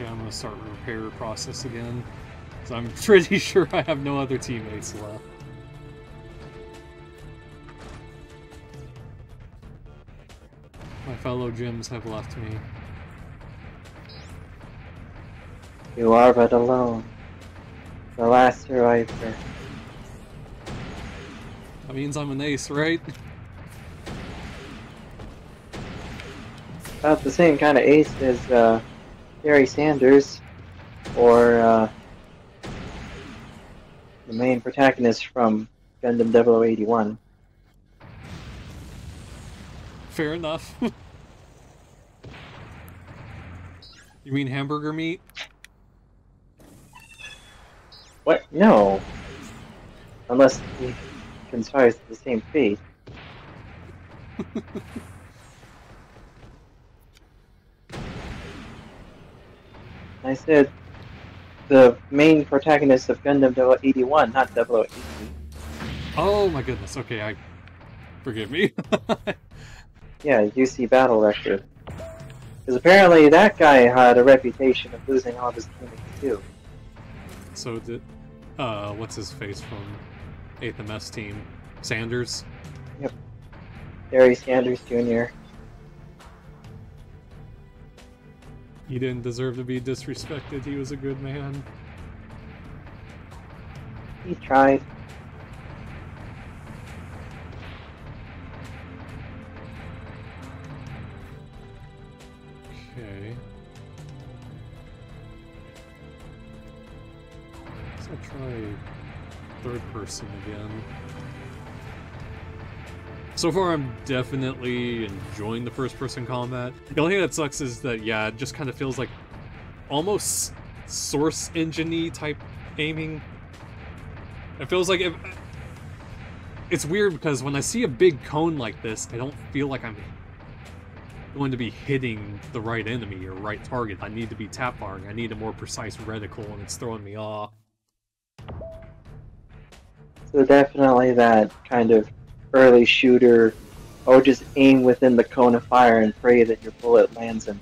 Okay, I'm gonna start the repair process again. Cause I'm [laughs] pretty sure I have no other teammates left. My fellow GMs have left me. You are but alone. The last survivor. That means I'm an ace, right? About the same kind of ace as uh, Gary Sanders, or uh, the main protagonist from Gundam 0081. Fair enough. [laughs] you mean hamburger meat? What? No. Unless he conspires to the same fate. [laughs] I said the main protagonist of Gundam 0081, not 0080. Oh my goodness. Okay, I forgive me. [laughs] Yeah, UC Battle Record. Because apparently that guy had a reputation of losing all of his teammates too. So did uh what's his face from 8th MS team? Sanders? Yep, Gary Sanders Jr. He didn't deserve to be disrespected. He was a good man. He tried. Try third person again. So far, I'm definitely enjoying the first person combat. The only thing that sucks is that, yeah, it just kind of feels like almost source engine type aiming. It feels like if. It's weird because when I see a big cone like this, I don't feel like I'm going to be hitting the right enemy or right target. I need to be tap firing. I need a more precise reticle, and it's throwing me off. So definitely that kind of early shooter. Oh, just aim within the cone of fire and pray that your bullet lands in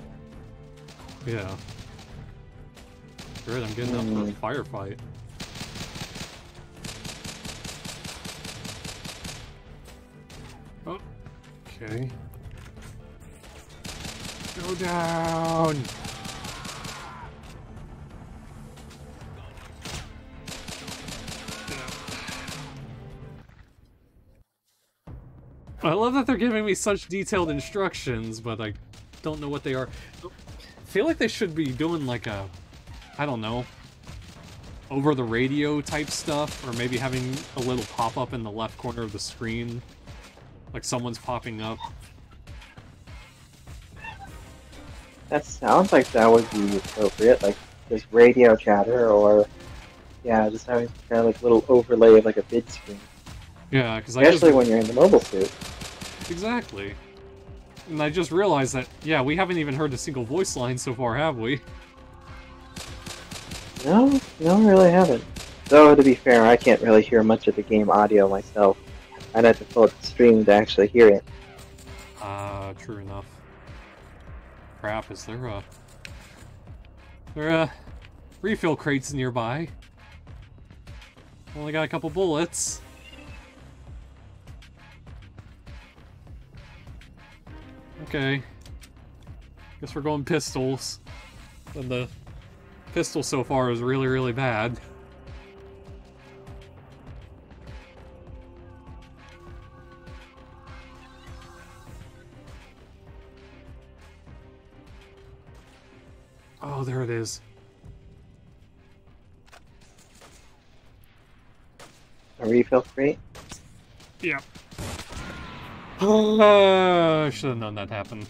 there. Yeah. Great, I'm getting up for a mm. firefight. Oh, okay. Go down! I love that they're giving me such detailed instructions, but I don't know what they are. I feel like they should be doing like a, I don't know, over the radio type stuff, or maybe having a little pop up in the left corner of the screen, like someone's popping up. That sounds like that would be appropriate, like just radio chatter, or yeah, just having kind of like a little overlay of like a bid screen. Yeah, because I just Especially when you're in the mobile suit. Exactly. And I just realized that yeah, we haven't even heard a single voice line so far, have we? No, no, I really haven't. Though to be fair, I can't really hear much of the game audio myself. I'd have to pull up the stream to actually hear it. Ah, true enough. Crap, is there a... There are refill crates nearby? Only got a couple bullets. Okay. Guess we're going pistols. And the pistol so far is really, really bad. Oh, there it is. A refill crate. Yeah. Uh, I should have known that happened.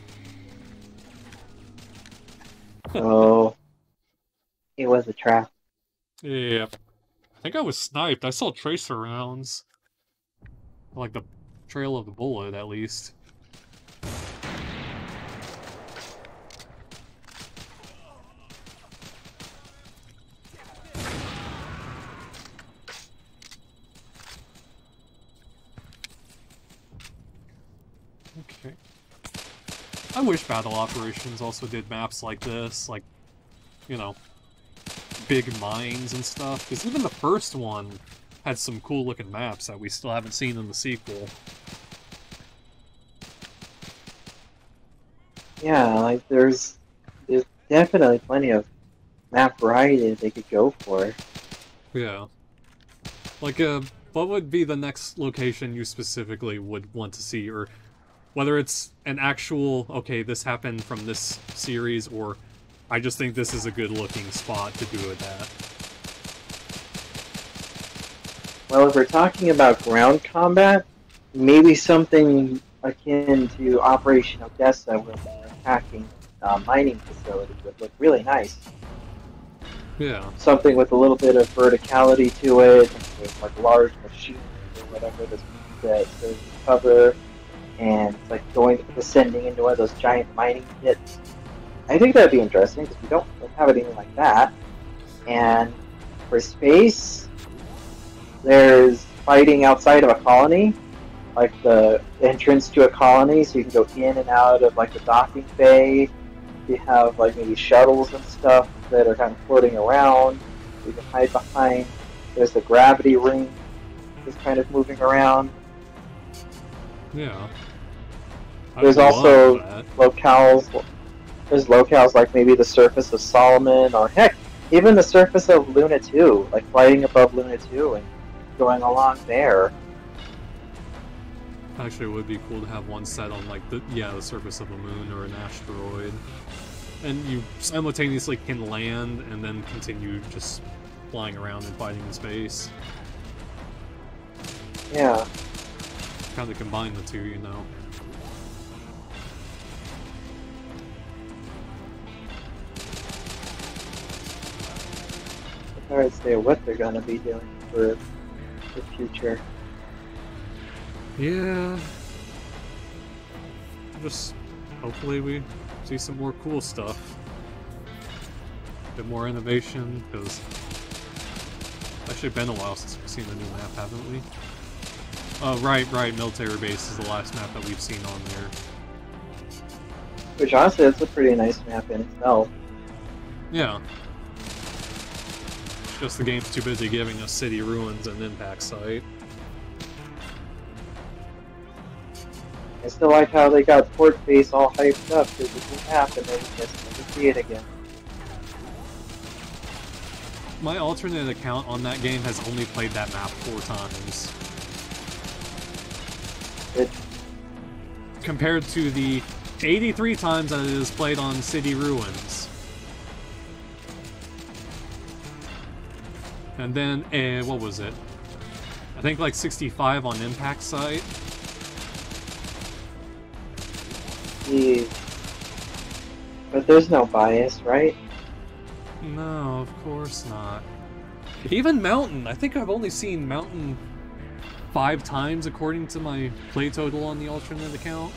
Oh, it was a trap. Yeah. I think I was sniped. I saw tracer rounds. Like the trail of the bullet, at least. Okay. I wish Battle Operations also did maps like this, like, you know, big mines and stuff. Because even the first one had some cool looking maps that we still haven't seen in the sequel. Yeah, like there's there's definitely plenty of map variety that they could go for. Yeah. Like, uh, what would be the next location you specifically would want to see, or whether it's an actual, okay, this happened from this series, or I just think this is a good looking spot to do it at. Well, if we're talking about ground combat, maybe something akin to Operation Odessa, where they're attacking a mining facility, would look really nice. Yeah. Something with a little bit of verticality to it, with like large machines or whatever that serves cover, and like going descending into one of those giant mining pits. I think that'd be interesting because we don't have anything like that. And for space, there's fighting outside of a colony, like the entrance to a colony, so you can go in and out of like the docking bay. You have like maybe shuttles and stuff that are kind of floating around. You can hide behind. There's the gravity ring that's kind of moving around. Yeah. There's also that. locales. There's locales like maybe the surface of Solomon, or heck, even the surface of Luna 2, like flying above Luna 2 and going along there. Actually, it would be cool to have one set on like the yeah the surface of a moon or an asteroid, and you simultaneously can land and then continue just flying around and fighting in space. Yeah. Kind of combine the two, you know. Hard to say what they're gonna be doing for the future. Yeah. Just hopefully we see some more cool stuff. A bit more innovation, because it's actually been a while since we've seen a new map, haven't we? Oh, right, right. Military base is the last map that we've seen on there. Which honestly, that's a pretty nice map in itself. Yeah. Just the game's too busy giving us city ruins and impact site. I still like how they got Port Base all hyped up because it's a map and just never see it again. My alternate account on that game has only played that map four times. It, compared to the 83 times that it is played on City Ruins. And then, uh, what was it? I think like 65 on Impact site. But there's no bias, right? No, of course not. Even Mountain. I think I've only seen Mountain five times according to my play total on the alternate account.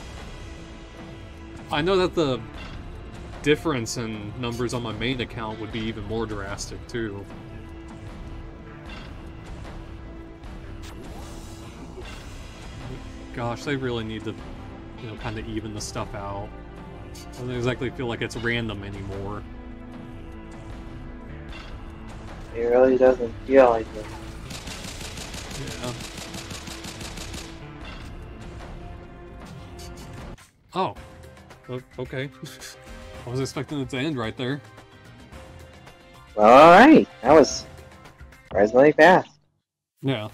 I know that the difference in numbers on my main account would be even more drastic too. Gosh, they really need to, you know, kind of even the stuff out. I don't exactly feel like it's random anymore. It really doesn't feel like it. Yeah. Oh. Okay. [laughs] I was expecting it to end right there. Well, alright. That was surprisingly fast. Yeah.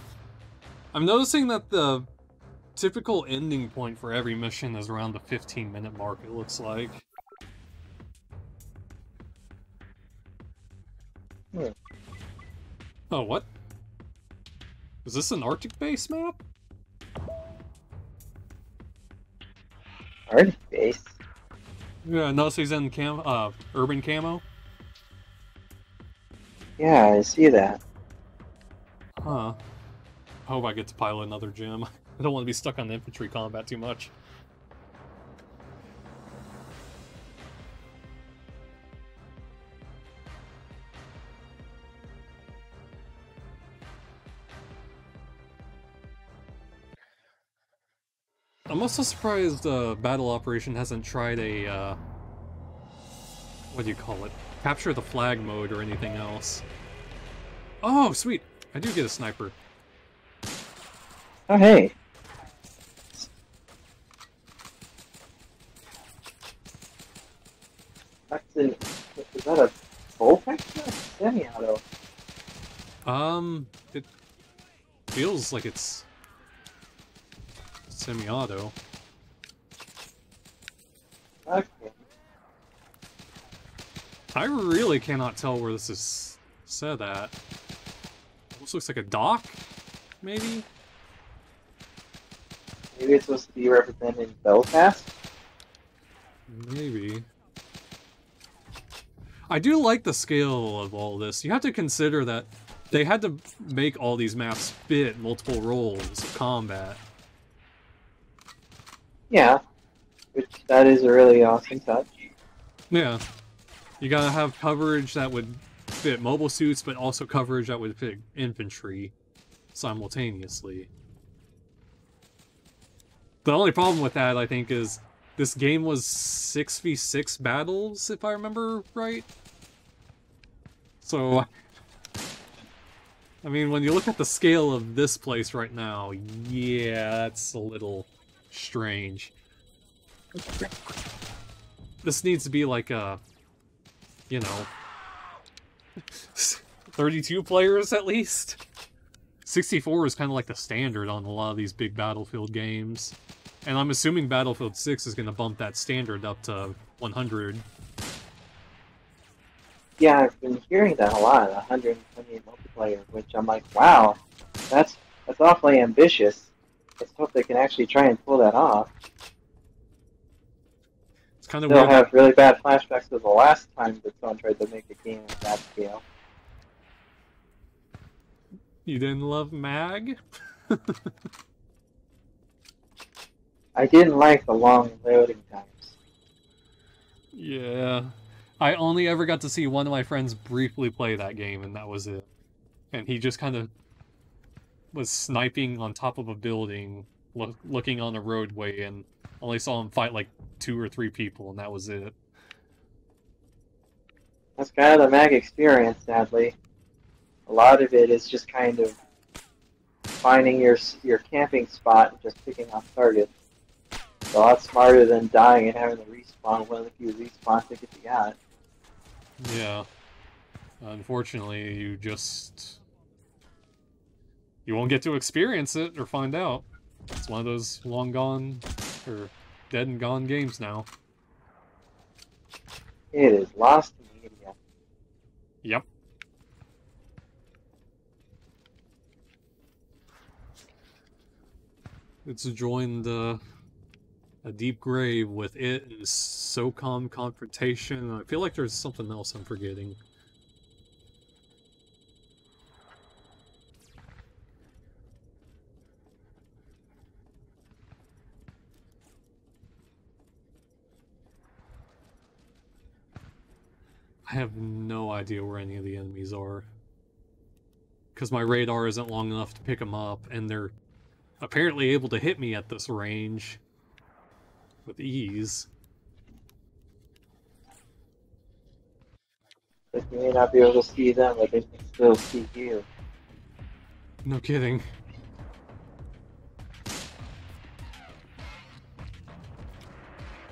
I'm noticing that the typical ending point for every mission is around the 15 minute mark, it looks like. Oh, what? Is this an Arctic base map? Arctic base. Yeah, no, he's in cam uh, urban camo. Yeah, I see that. Huh. I hope I get to pilot another GM. [laughs] I don't want to be stuck on the infantry combat too much. I'm also surprised uh, Battle Operation hasn't tried a, uh, what do you call it? Capture the flag mode or anything else. Oh, sweet! I do get a sniper. Oh, hey. That's an, is that a bullpup? Semi-auto. Um, it feels like it's semi-auto. Okay. I really cannot tell where this is said at. Almost looks like a dock, maybe? Maybe it's supposed to be representing Belfast? Maybe. I do like the scale of all this. You have to consider that they had to make all these maps fit multiple roles of combat. Yeah. Which, that is a really awesome touch. Yeah. You gotta have coverage that would fit mobile suits, but also coverage that would fit infantry simultaneously. The only problem with that, I think, is this game was 6v6 battles, if I remember right. So, I mean, when you look at the scale of this place right now, yeah, that's a little strange. This needs to be like a, you know, 32 players at least. 64 is kind of like the standard on a lot of these big Battlefield games. And I'm assuming Battlefield 6 is going to bump that standard up to 100. Yeah, I've been hearing that a lot, 128 multiplayer, which I'm like, wow, that's that's awfully ambitious. Let's hope they can actually try and pull that off. It's kind of They'll weird. have really bad flashbacks to the last time that someone tried to make a game of that scale. You didn't love Mag? [laughs] I didn't like the long loading times. Yeah. I only ever got to see one of my friends briefly play that game, and that was it. And he just kind of was sniping on top of a building, loo- looking on a roadway, and only saw him fight like two or three people, and that was it. That's kind of the mag experience, sadly. A lot of it is just kind of finding your your camping spot and just picking off targets. It's a lot smarter than dying and having to respawn one of the few respawn tickets you got. Yeah. Unfortunately, you just. You won't get to experience it or find out. It's one of those long gone, or dead and gone games now. It is lost media. Yep. It's a joined uh, a deep grave with it and SOCOM confrontation. I feel like there's something else I'm forgetting. I have no idea where any of the enemies are. Because my radar isn't long enough to pick them up, and they're apparently able to hit me at this range with ease. But you may not be able to see them, but they can still see you. No kidding.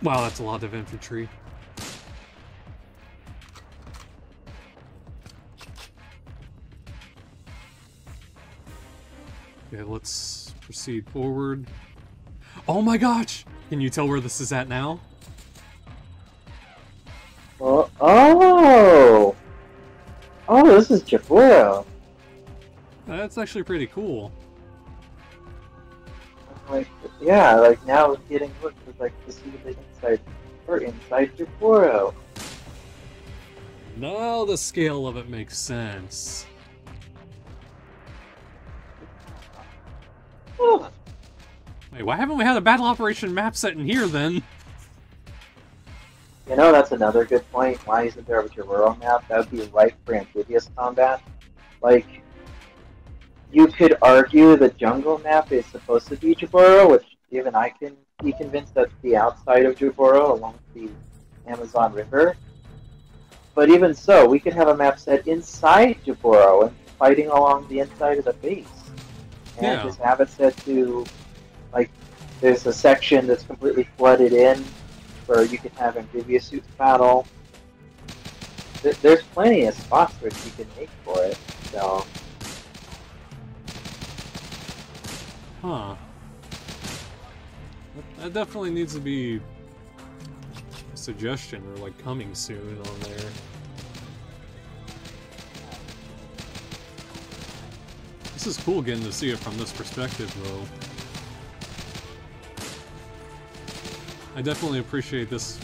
Wow, that's a lot of infantry. Okay, let's proceed forward. Oh my gosh! Can you tell where this is at now? Oh, oh! Oh, this is Jaburo. That's actually pretty cool. Like, yeah, like now it's getting looked at like to see the inside or inside Jaburo. Now the scale of it makes sense. Oh, Wait, why haven't we had a battle operation map set in here then? you know, that's another good point. Why isn't there a Jaburo map? That would be right for amphibious combat. Like, you could argue the jungle map is supposed to be Jaburo, which even I can be convinced that's the outside of Jaburo along the Amazon River. But even so, we could have a map set inside Jaburo and fighting along the inside of the base. And Yeah. just have it set to, like, there's a section that's completely flooded in where you can have amphibious suits battle. There- There's plenty of spots where you can make for it. So, Huh. That definitely needs to be a suggestion or like coming soon on there. This is cool getting to see it from this perspective though. I definitely appreciate this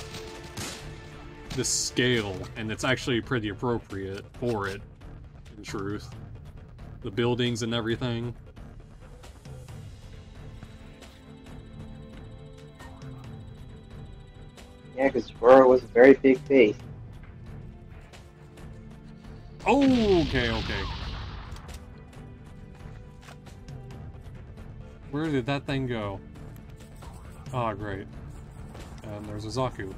this scale and it's actually pretty appropriate for it in truth. The buildings and everything. yeah, because Jaburo was a very big base. Oh, okay, okay. Where did that thing go? Ah, great. And there's a Zaku.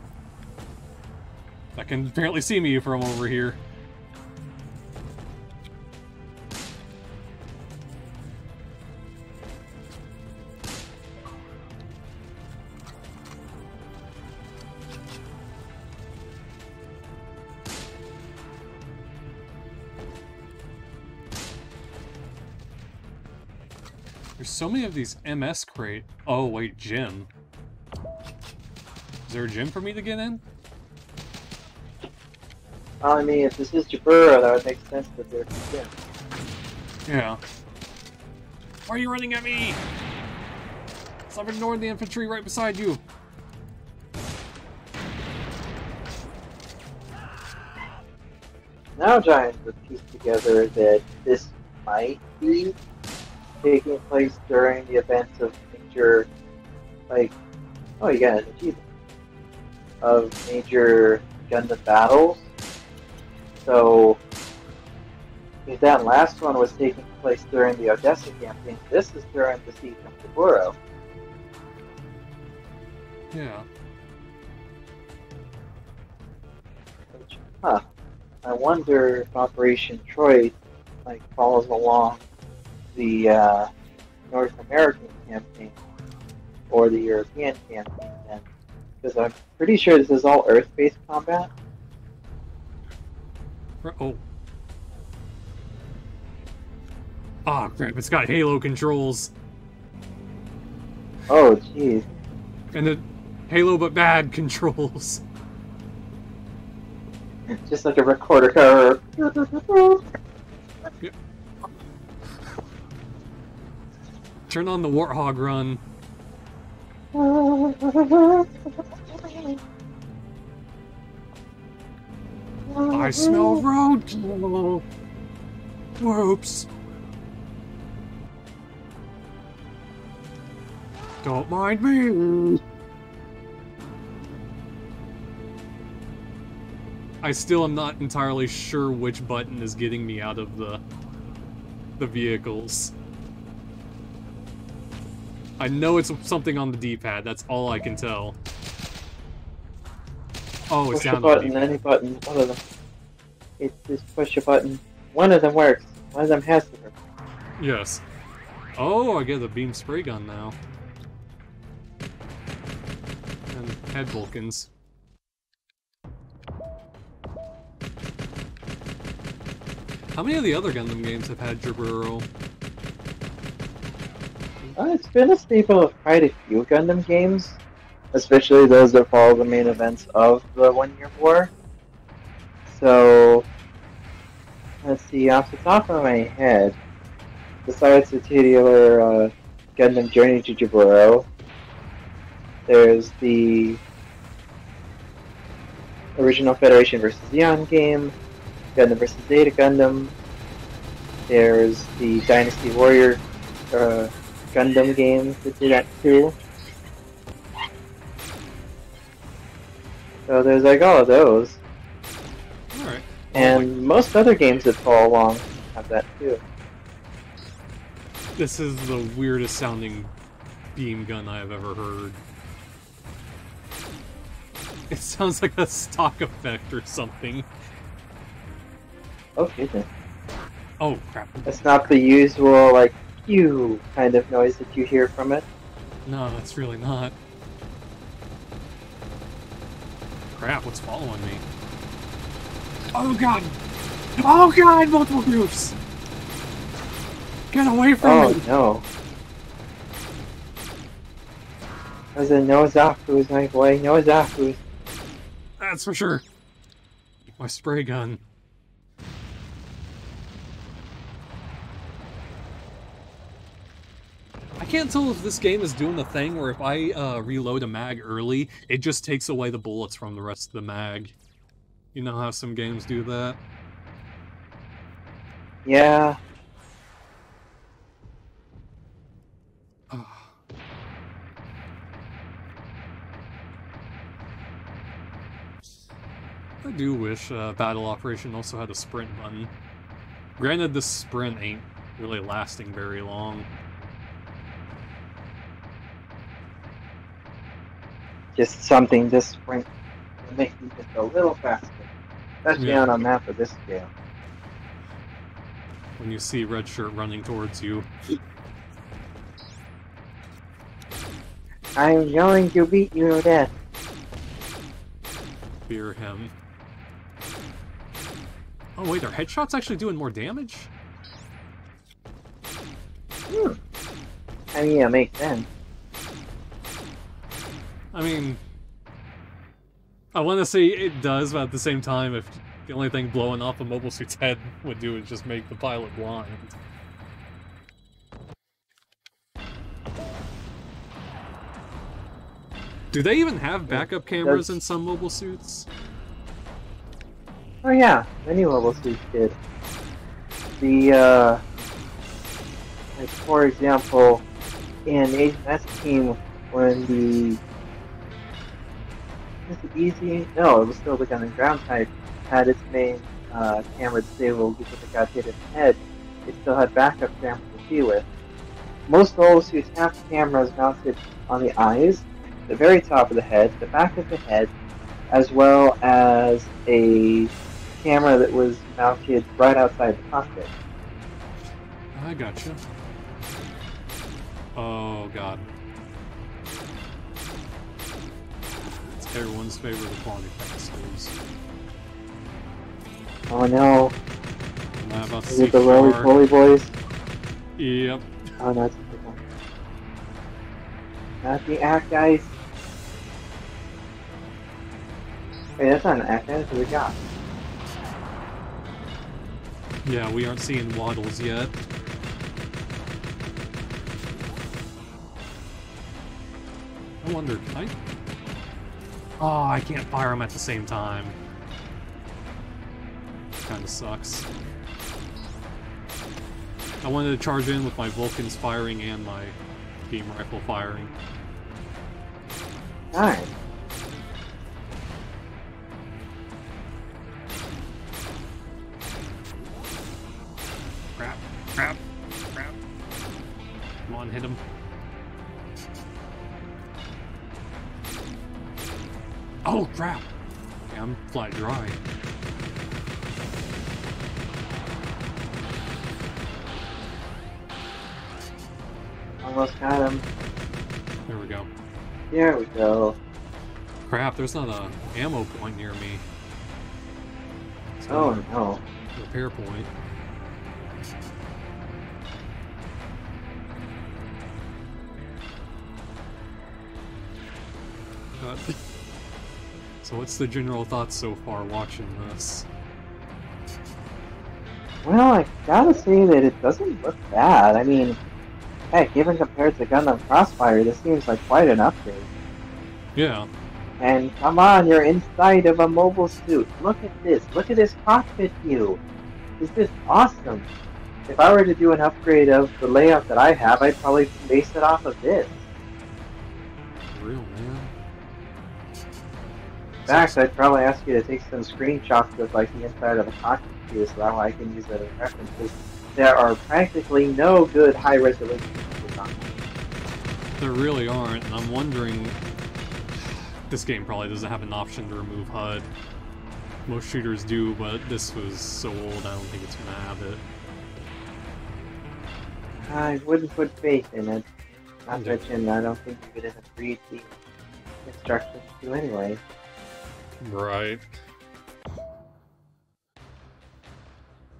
That can apparently see me from over here. There's so many of these MS crate. Oh, wait, GM. Is there a GM for me to get in? I mean, if this is Jaburo, that would make sense that there's a GM. Yeah. Why are you running at me? Stop ignoring the infantry right beside you. Now Giants have pieced together that this might be taking place during the events of major, like, oh, you got an achievement of major Gundam battles. So, if that last one was taking place during the Odessa campaign, this is during the siege of Jaburo. Yeah. Which, huh. I wonder if Operation Troy like follows along the uh, North American campaign or the European campaign then. Because I'm pretty sure this is all Earth-based combat. Oh. Ah, crap, it's got Halo controls. Oh, jeez. And the Halo but bad controls. [laughs] Just like a recorder [laughs] car. Turn on the Warthog run. I smell roadkill. Whoops. Don't mind me. I still am not entirely sure which button is getting me out of the the vehicles. I know it's something on the D-pad. That's all I can tell. Oh, it's Push a down. button, any button, one of them. It's just push a button. One of them works. One of them has to work. Yes. Oh, I get the beam spray gun now. And head Vulcans. How many of the other Gundam games have had Jaburo? Uh, it's been a staple of quite a few Gundam games, especially those that follow the main events of the One Year War. So, let's see, off the top of my head, besides the titular uh, Gundam Journey to Jaburo, there's the original Federation versus Zeon game, Gundam versus Zeta Gundam. There's the Dynasty Warrior uh, Gundam games that did that too. So there's like all of those, Alright. and most other games that follow along have that too. This is the weirdest sounding beam gun I've ever heard. It sounds like a stock effect or something. Oh, okay then. Oh, crap. That's not the usual like pew kind of noise that you hear from it. No, that's really not. Crap, what's following me? Oh god! Oh god, multiple groups! Get away from Oh me! Oh no. There's a no Zaku's, my boy, no Zaku's. That's for sure. My spray gun. Can't tell if this game is doing the thing where if I uh, reload a mag early, it just takes away the bullets from the rest of the mag. You know how some games do that? Yeah, [sighs] I do wish uh, Battle Operation also had a sprint button. Granted, this sprint ain't really lasting very long. Just something this sprint will make you just a little faster. Especially Yeah. on a map of this scale. When you see Red Shirt running towards you, I'm going to beat you to death. fear him. Oh wait, are headshots actually doing more damage? Hmm. I mean, it makes sense. I mean, I want to say it does, but at the same time, if the only thing blowing off a mobile suit's head would do is just make the pilot blind. Do they even have backup cameras in some mobile suits? Oh yeah, many level suits did. The, uh, like for example, in 08th MS Team, when the it easy? No, it was still the Gundam Ground Type. Had its main uh, camera disabled because it got hit in the head. It still had backup cameras to see with. Most level suits have cameras mounted on the eyes, the very top of the head, the back of the head, as well as a camera that was mounted right outside the cockpit. I gotcha. Oh god. Everyone's favorite quality pastors. Oh no, Am about is it the Roly? Poly Boys? Yep. Oh no, it's a good one. Not the act, guys. Hey, that's not an accent, it's a job. Yeah, we aren't seeing waddles yet. I wonder, can I? Oh, I can't fire them at the same time. Kinda sucks. I wanted to charge in with my Vulcans firing and my beam rifle firing. Nice. Crap, crap, crap. Come on, hit him. Oh, crap! Yeah, I'm flat dry. Almost got him. There we go. There we go. Crap, there's not a ammo point near me. It's Oh no. repair point. So what's the general thoughts so far watching this? Well, I gotta say that it doesn't look bad. I mean, heck, even compared to Gundam Crossfire, this seems like quite an upgrade. Yeah, And come on, you're inside of a mobile suit. Look at this. Look at this cockpit view. Is This is awesome. If I were to do an upgrade of the layout that I have, I'd probably base it off of this. for real man. In fact, I'd probably ask you to take some screenshots of like the inside of the cockpit view so that way I can use it as reference. 'cause There are practically no good high resolution. There really aren't, and I'm wondering. This game probably doesn't have an option to remove HUD. Most shooters do, but this was so old, I don't think it's gonna have it. I wouldn't put faith in it. Not Okay. to mention, I don't think you could have read the instructions to anyway. Right.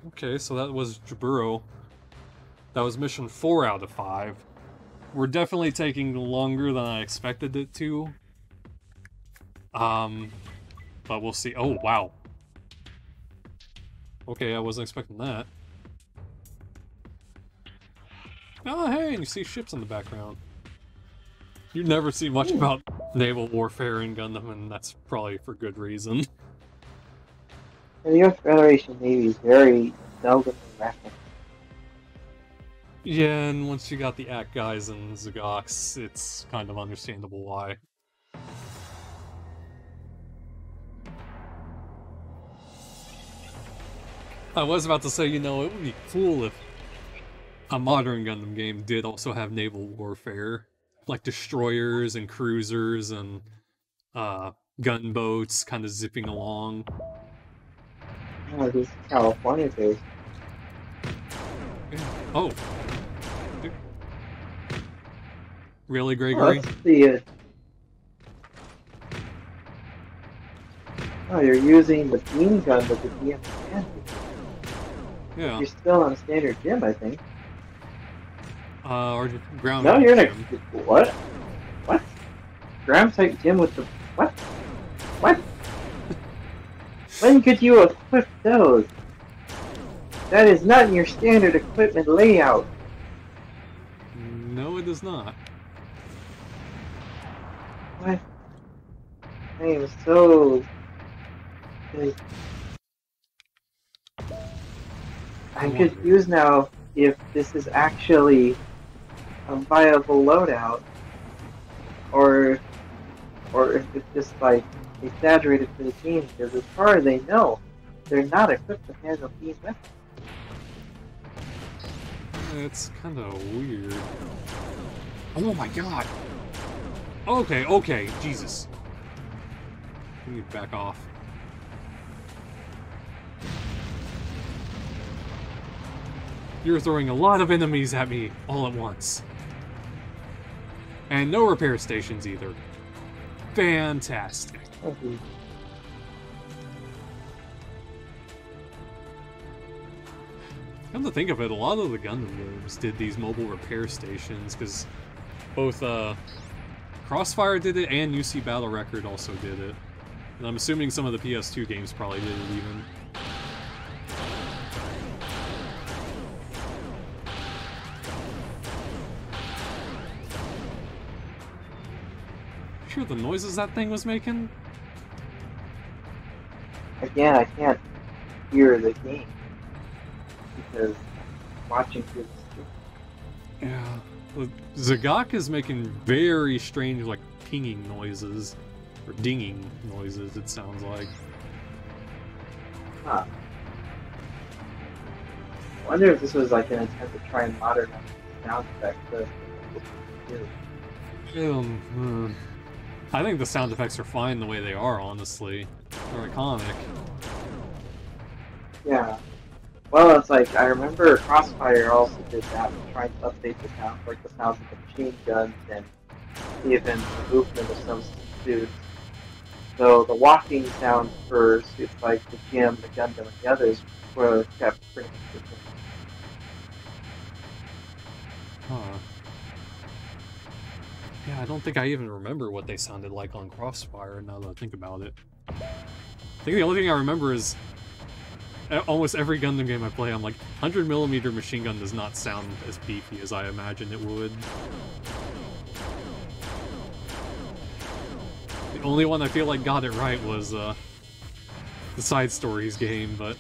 Okay, so that was Jaburo. That was mission 4 out of 5. We're definitely taking longer than I expected it to. Um, but we'll see. Oh, wow. Okay, I wasn't expecting that. Oh, hey, and you see ships in the background. You never see much Ooh. about naval warfare in Gundam, and that's probably for good reason. The U.S. Federation Navy is very seldom referenced. Yeah, and once you got the Acguys and Z'Goks, it's kind of understandable why. I was about to say, you know, it would be cool if a modern Gundam game did also have naval warfare, like destroyers and cruisers and uh, gunboats kind of zipping along. Oh, this is California. Oh. Really, Oh, Gregory? that's the. Uh... Oh, you're using the beam gun but the GM Command. Yeah. You're still on standard GM, I think. Uh, or ground. No, you're in a GM. what? What? Ground type GM with the what? What? [laughs] when could you equip those? That is not in your standard equipment layout. No, it is not. What? I am so. I'm confused now if this is actually Um, a viable loadout, or, or if it's just like exaggerated for the team. Because as far as they know, they're not equipped to handle these weapons. It's kind of weird. Oh my god! Okay, okay, Jesus. We need to back off. You're throwing a lot of enemies at me all at once. And no repair stations either. Fantastic. Okay. Come to think of it, a lot of the Gundam games did these mobile repair stations because both uh, Crossfire did it and UC Battle Record also did it. And I'm assuming some of the PS2 games probably did it even. The noises that thing was making? Again, I can't hear the game because watching through the screen. Yeah. Z'Gok is making very strange, like, pinging noises. Or dinging noises, it sounds like. Huh. I wonder if this was like an attempt to try and modernize the sound effects. But Um, hmm. I think the sound effects are fine the way they are, honestly. They're iconic. yeah. Well, it's like I remember Crossfire also did that, trying to update the sound, like the sounds of the machine guns and even the movement of some suits. So the walking sounds for suits like the GM, the Gundam, and the others were kept pretty consistent. Huh. Yeah, I don't think I even remember what they sounded like on Crossfire now that I think about it. I think the only thing I remember is almost every Gundam game I play, I'm like, 100mm machine gun does not sound as beefy as I imagined it would. The only one I feel like got it right was uh, the Side Stories game, but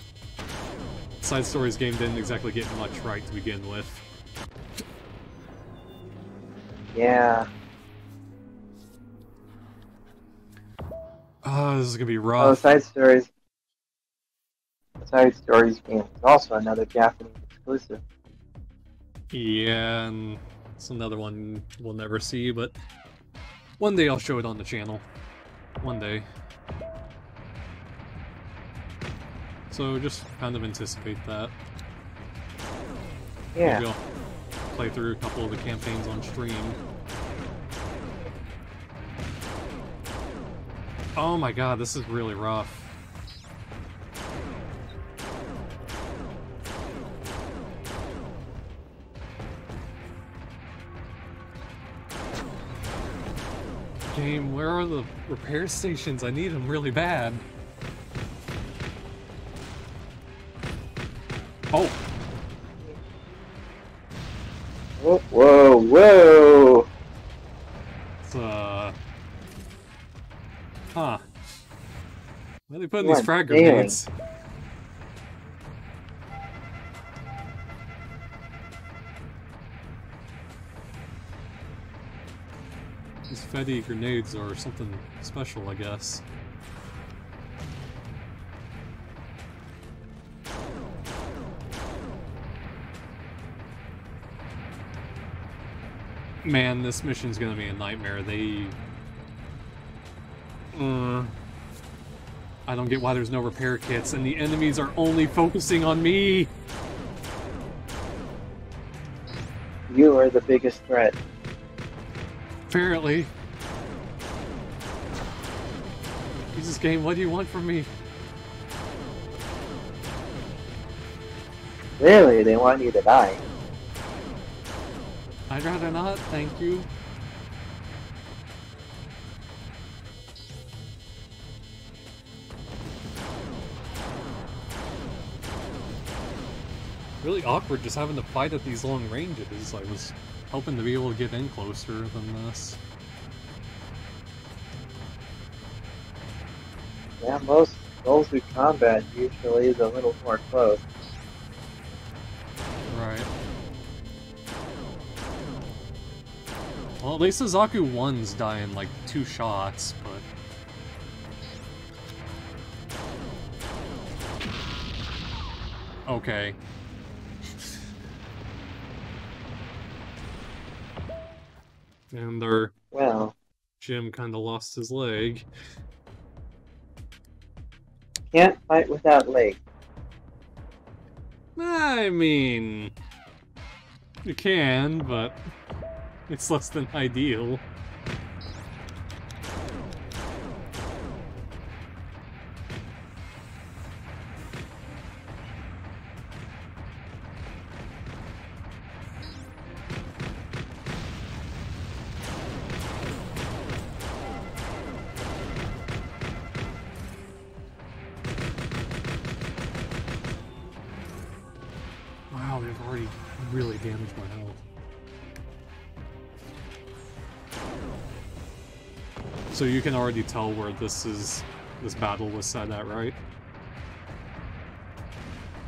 Side Stories game didn't exactly get much right to begin with. Yeah. Oh, this is gonna be Oh, rough. Side Stories. Side Stories game is also another Japanese exclusive. Yeah, and it's another one we'll never see, but one day I'll show it on the channel. One day. So just kind of anticipate that. Yeah. Maybe I'll play through a couple of the campaigns on stream. Oh my god, this is really rough. Game, where are the repair stations? I need them really bad. Oh, Whoa! Where are they putting You these frag grenades? These Fetty grenades are something special, I guess. Man, this mission's gonna be a nightmare. They... Uh, I don't get why there's no repair kits, and the enemies are only focusing on me! You are the biggest threat. Apparently. Jesus game, what do you want from me? Really, they want you to die. I'd rather not, thank you. Really awkward just having to fight at these long ranges. I was hoping to be able to get in closer than this. Yeah, most goals through combat usually is a little more close. Right. Well, at least the Zaku 1's dying like two shots, but. Okay. And their Well, GM kind of lost his leg. can't fight without leg. I mean, you can, but it's less than ideal. Already tell where this is this battle was set at, right?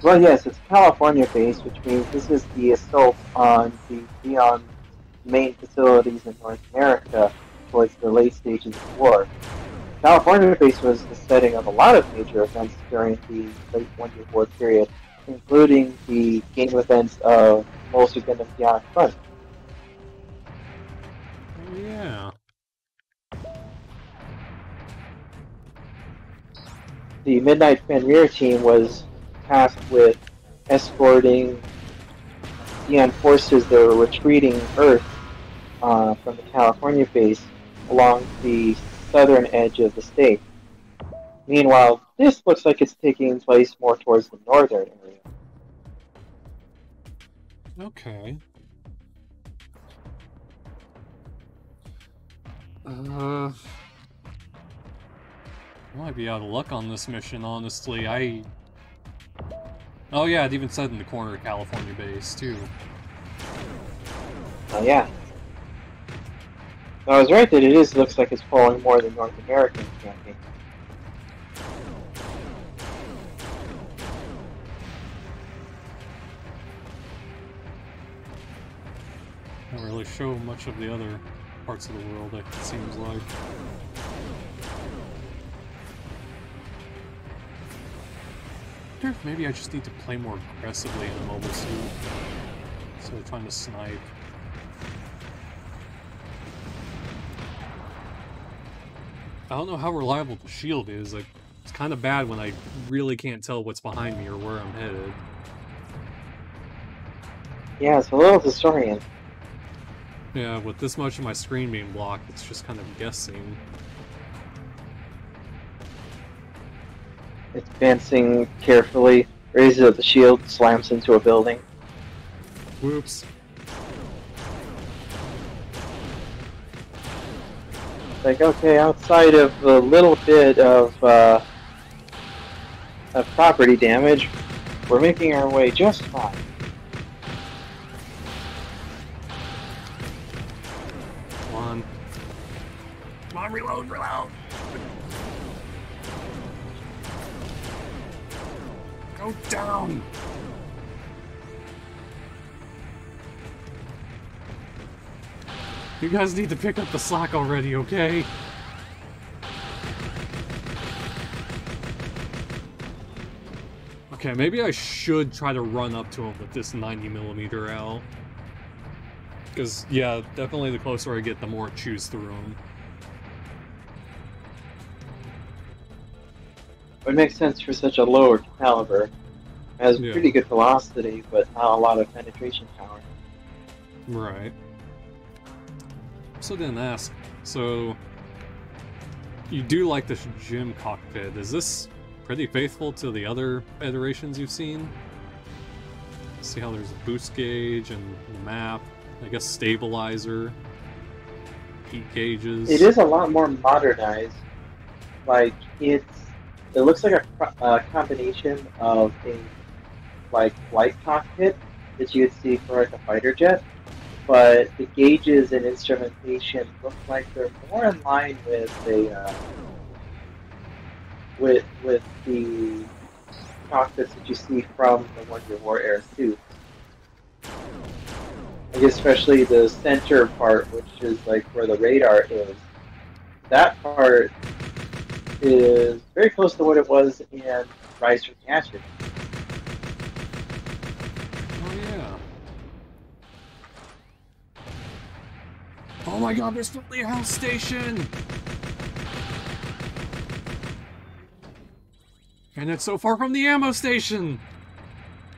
Well, yes, it's California based, which means this is the assault on the Zeon main facilities in North America towards the late stages of war. California base was the setting of a lot of major events during the late One Year War period, including the game events of Mobile Suit Gundam Zeonic Front. The Midnight Fenrir team was tasked with escorting Zeon forces that were retreating Earth uh, from the California base along the southern edge of the state. Meanwhile, this looks like it's taking place more towards the northern area. Okay. Uh, I might be out of luck on this mission, honestly. I. Oh yeah, it even said in the corner California base too. Oh yeah. I was right that it is looks like it's following more than North American campaign. Don't really show much of the other parts of the world, it seems like. Wonder if maybe I just need to play more aggressively in a mobile suit. Instead of trying to snipe. I don't know how reliable the shield is. Like, it's kind of bad when I really can't tell what's behind me or where I'm headed. Yeah, it's a little disorienting. Yeah, with this much of my screen being blocked, it's just kind of guessing. Advancing carefully, raises up the shield, slams into a building. Whoops. Like, okay, outside of a little bit of, uh, of property damage, we're making our way just fine. Come on. Come on, reload, reload! Go down! You guys need to pick up the slack already, okay? Okay, maybe I should try to run up to him with this 90mm out. Because, yeah, definitely the closer I get, the more it chews through him. It makes sense for such a lower caliber. It has Yeah. pretty good velocity, but not a lot of penetration power. Right. So didn't ask. So you do like this GM cockpit. Is this pretty faithful to the other iterations you've seen? See how there's a boost gauge and the map. I guess stabilizer, heat gauges. It is a lot more modernized. Like it's, it looks like a, a combination of a like flight cockpit that you would see for like a fighter jet, but the gauges and instrumentation look like they're more in line with a uh, with with the cockpits that you see from the One Year War era suits. Like especially the center part, which is like where the radar is. That part is very close to what it was in Rise from the Ashes. Oh yeah. Oh my god, there's finally a house station! And it's so far from the ammo station!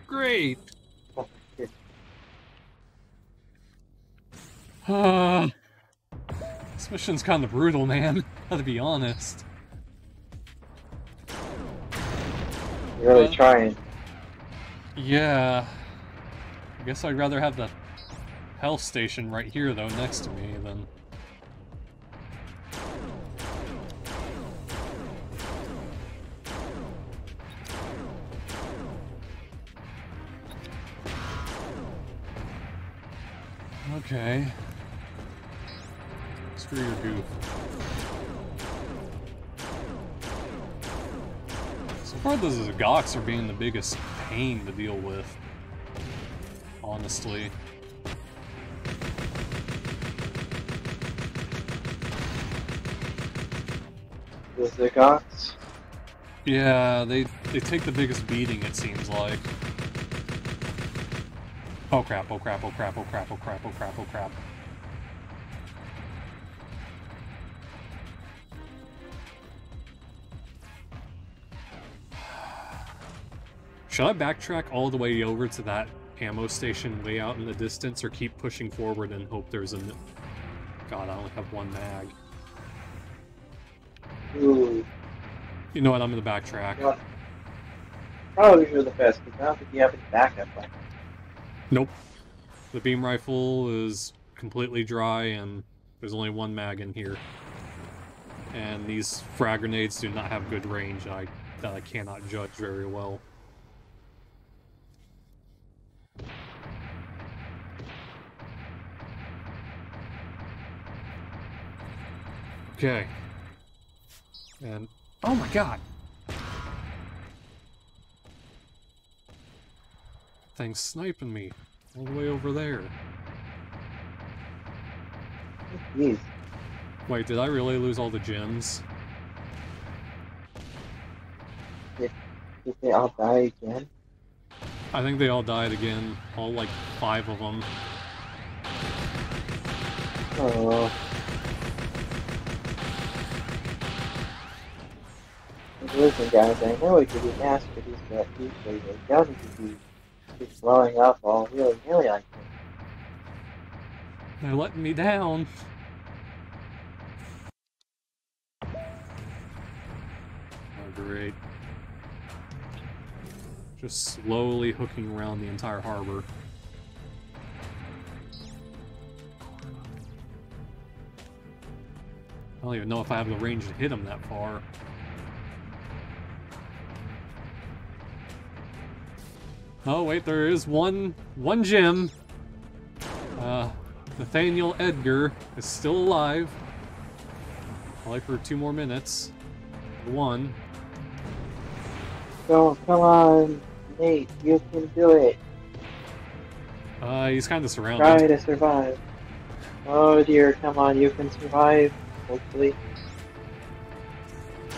Great! Uh, [laughs] this mission's kind of brutal, man. [laughs] Gotta be honest. Really Uh, trying. Yeah. I guess I'd rather have the health station right here, though, next to me than. Okay. Screw your goof. Far, the Z'Goks are being the biggest pain to deal with. Honestly. The Z'Goks. Yeah, they they take the biggest beating, it seems like. Oh crap, oh crap, oh crap, oh crap, oh crap, oh crap, oh crap. Should I backtrack all the way over to that ammo station way out in the distance, or keep pushing forward and hope there's a... God, I only have one mag. Ooh. You know what, I'm gonna backtrack. What? Probably for the best, because I don't think you have any backup. Like, Nope. The beam rifle is completely dry, and there's only one mag in here. And these frag grenades do not have good range I, that I cannot judge very well. Okay. And, oh my god! Thing's sniping me all the way over there. Jeez. Wait, did I really lose all the GMs? Did they all die again? I think they all died again. All like five of them. Oh. Listen, guys, I know it could be mass produced, but usually they don't need to be just blowing up all really, nilly like this. They're letting me down. Oh, great. Just slowly hooking around the entire harbor. I don't even know if I have the range to hit them that far. Oh wait, there is one one GM. Uh, Nathaniel Edgar is still alive. Probably for two more minutes. One. So, come on, Nate, you can do it. Uh, he's kind of surrounded. Try to survive. Oh dear, come on, you can survive. Hopefully.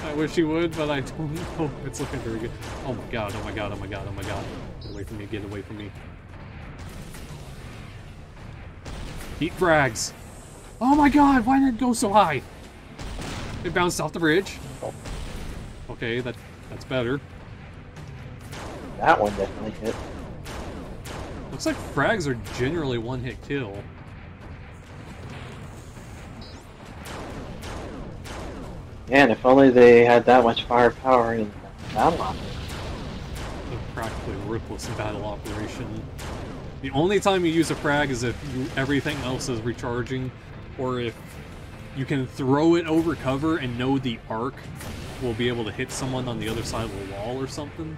I wish he would, but I don't [laughs] know. It's looking very good. Oh my god, oh my god, oh my god, oh my god. Get away from me, get away from me. Eat frags. Oh my god, why did it go so high? It bounced off the bridge. Okay, that that's better. That one definitely hit. Looks like frags are generally one-hit kill. Man, if only they had that much firepower in battle They're practically worthless in battle operation. The only time you use a frag is if you, everything else is recharging, or if you can throw it over cover and know the arc will be able to hit someone on the other side of the wall or something.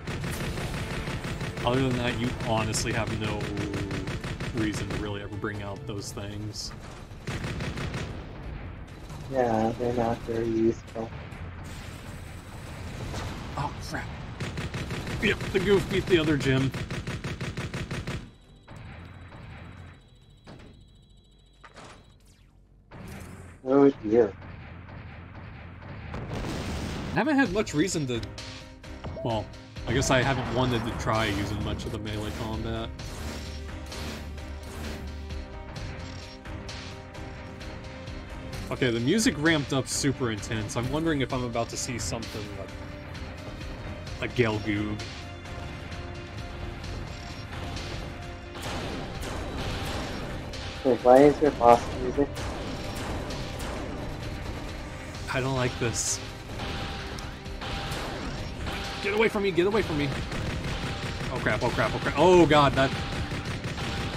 Other than that, you honestly have no reason to really ever bring out those things. Yeah, they're not very useful. Oh, crap. Yep, the Gouf beat the other GM. Oh dear. I haven't had much reason to... Well, I guess I haven't wanted to try using much of the melee combat. Okay, the music ramped up super intense. I'm wondering if I'm about to see something like a Gelgoog. Wait, why is your boss music? I don't like this. Get away from me, get away from me. Oh crap, oh crap, oh crap. Oh god, that...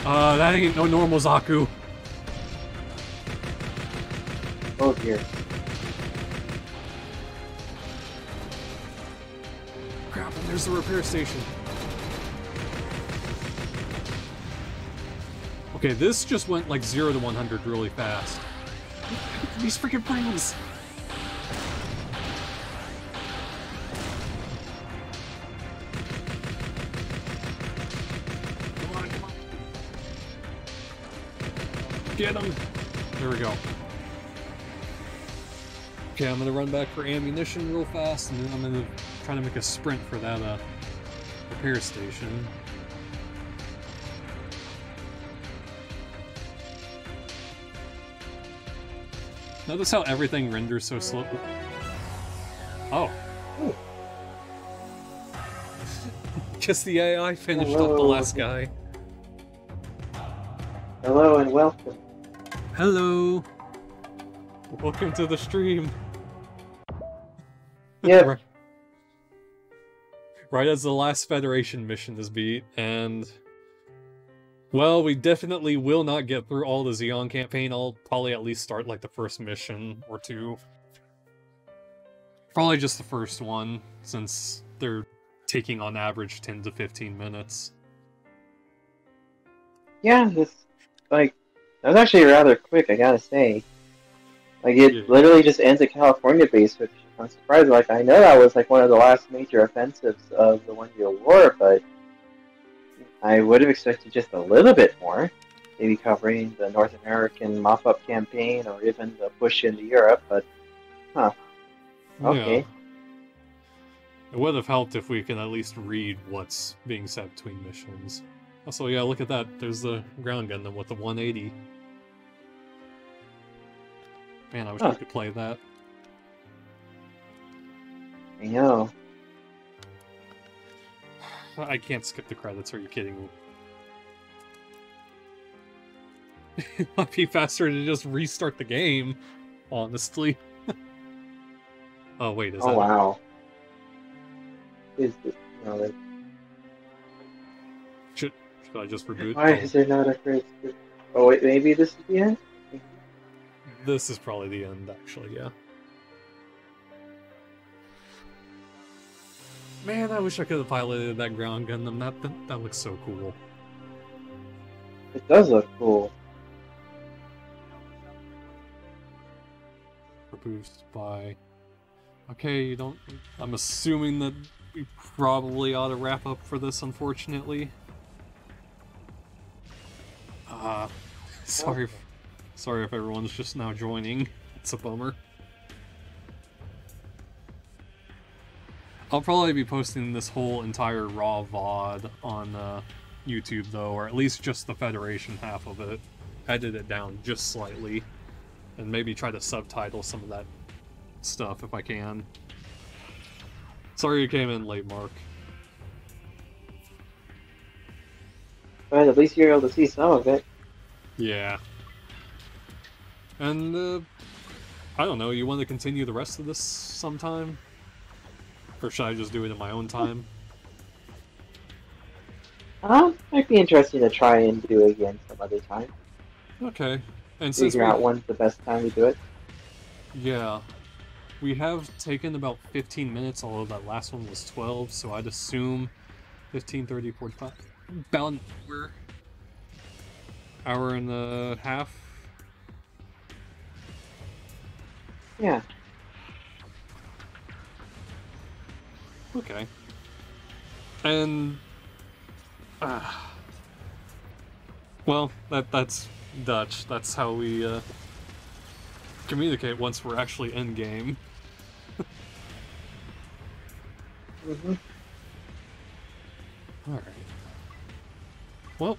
Uh, that ain't no normal Zaku. Oh dear. There's the repair station. Okay, this just went like 0 to 100 really fast. These freaking brains! Come on, come on. Get him! There we go. Okay, I'm gonna run back for ammunition real fast, and then I'm gonna try to make a sprint for that uh, repair station. Notice how everything renders so slow. Oh. [laughs] Guess the AI finished off the last guy. Hello and welcome. Hello. Welcome to the stream. Yep. [laughs] right, as the last Federation mission is beat, and well, we definitely will not get through all the Zeon campaign. I'll probably at least start like the first mission or two. Probably just the first one, since they're taking on average 10 to 15 minutes. Yeah, this like that was actually rather quick, I gotta say. Like it Yeah. literally just ends at California base, which I'm surprised. Like I know that was like one of the last major offensives of the One Year War, but I would have expected just a little bit more. Maybe covering the North American mop-up campaign, or even the push into Europe. But huh? okay, Yeah. It would have helped if we can at least read what's being said between missions. Also, yeah, look at that. There's the ground gun with the 180. Man, I wish I Huh. could play that. I know. I can't skip the credits, are you kidding me? it [laughs] might be faster to just restart the game, honestly. [laughs] oh, wait, is Oh that. wow. Is this, no, that- Should, should I just reboot? why is there not a great? Oh wait, maybe this is the end. This is probably the end, actually, yeah. Man, I wish I could have piloted that ground Gundam. That, that, that looks so cool. It does look cool. Produced by. Okay, you don't. I'm assuming that we probably ought to wrap up for this, unfortunately. Uh, [laughs] sorry. If, sorry if everyone's just now joining. It's a bummer. I'll probably be posting this whole entire raw VOD on uh, YouTube, though, or at least just the Federation half of it. Edit it down just slightly and maybe try to subtitle some of that stuff if I can. Sorry you came in late, Mark. But at least you're able to see some of it. Yeah. And, uh, I don't know, you want to continue the rest of this sometime? Or should I just do it in my own time? Uh, might be interesting to try and do it again some other time. Okay. And since Figure we, out when's the best time to do it. yeah, we have taken about 15 minutes, although that last one was 12, so I'd assume 15, 30, 45, about an hour, hour and a half. Yeah. Okay. And ah, well, that that's Dutch. That's how we uh, communicate once we're actually in game. hmm All right. Well,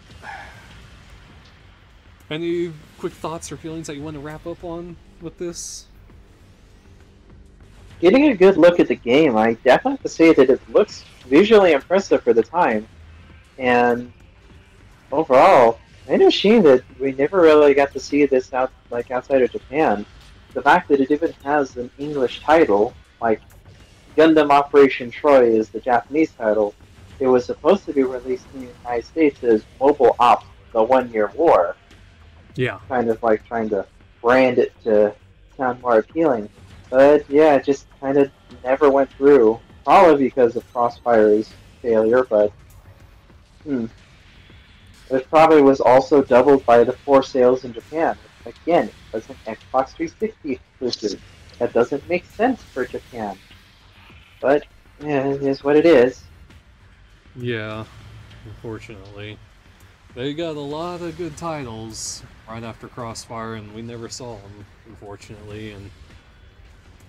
any quick thoughts or feelings that you want to wrap up on with this? Getting a good look at the game, I definitely have to say that it looks visually impressive for the time. And overall, kind of a shame that we never really got to see this out like outside of Japan. The fact that it even has an English title, like Gundam Operation Troy is the Japanese title, it was supposed to be released in the United States as Mobile Ops: The One Year War. Yeah. kind of like trying to brand it to sound more appealing. But yeah, it just kind of never went through. Probably because of Crossfire's failure, but hmm. It probably was also doubled by the four sales in Japan. Again, it was an Xbox 360 exclusive. That doesn't make sense for Japan. But yeah, it is what it is. Yeah, unfortunately. They got a lot of good titles right after Crossfire, and we never saw them, unfortunately. And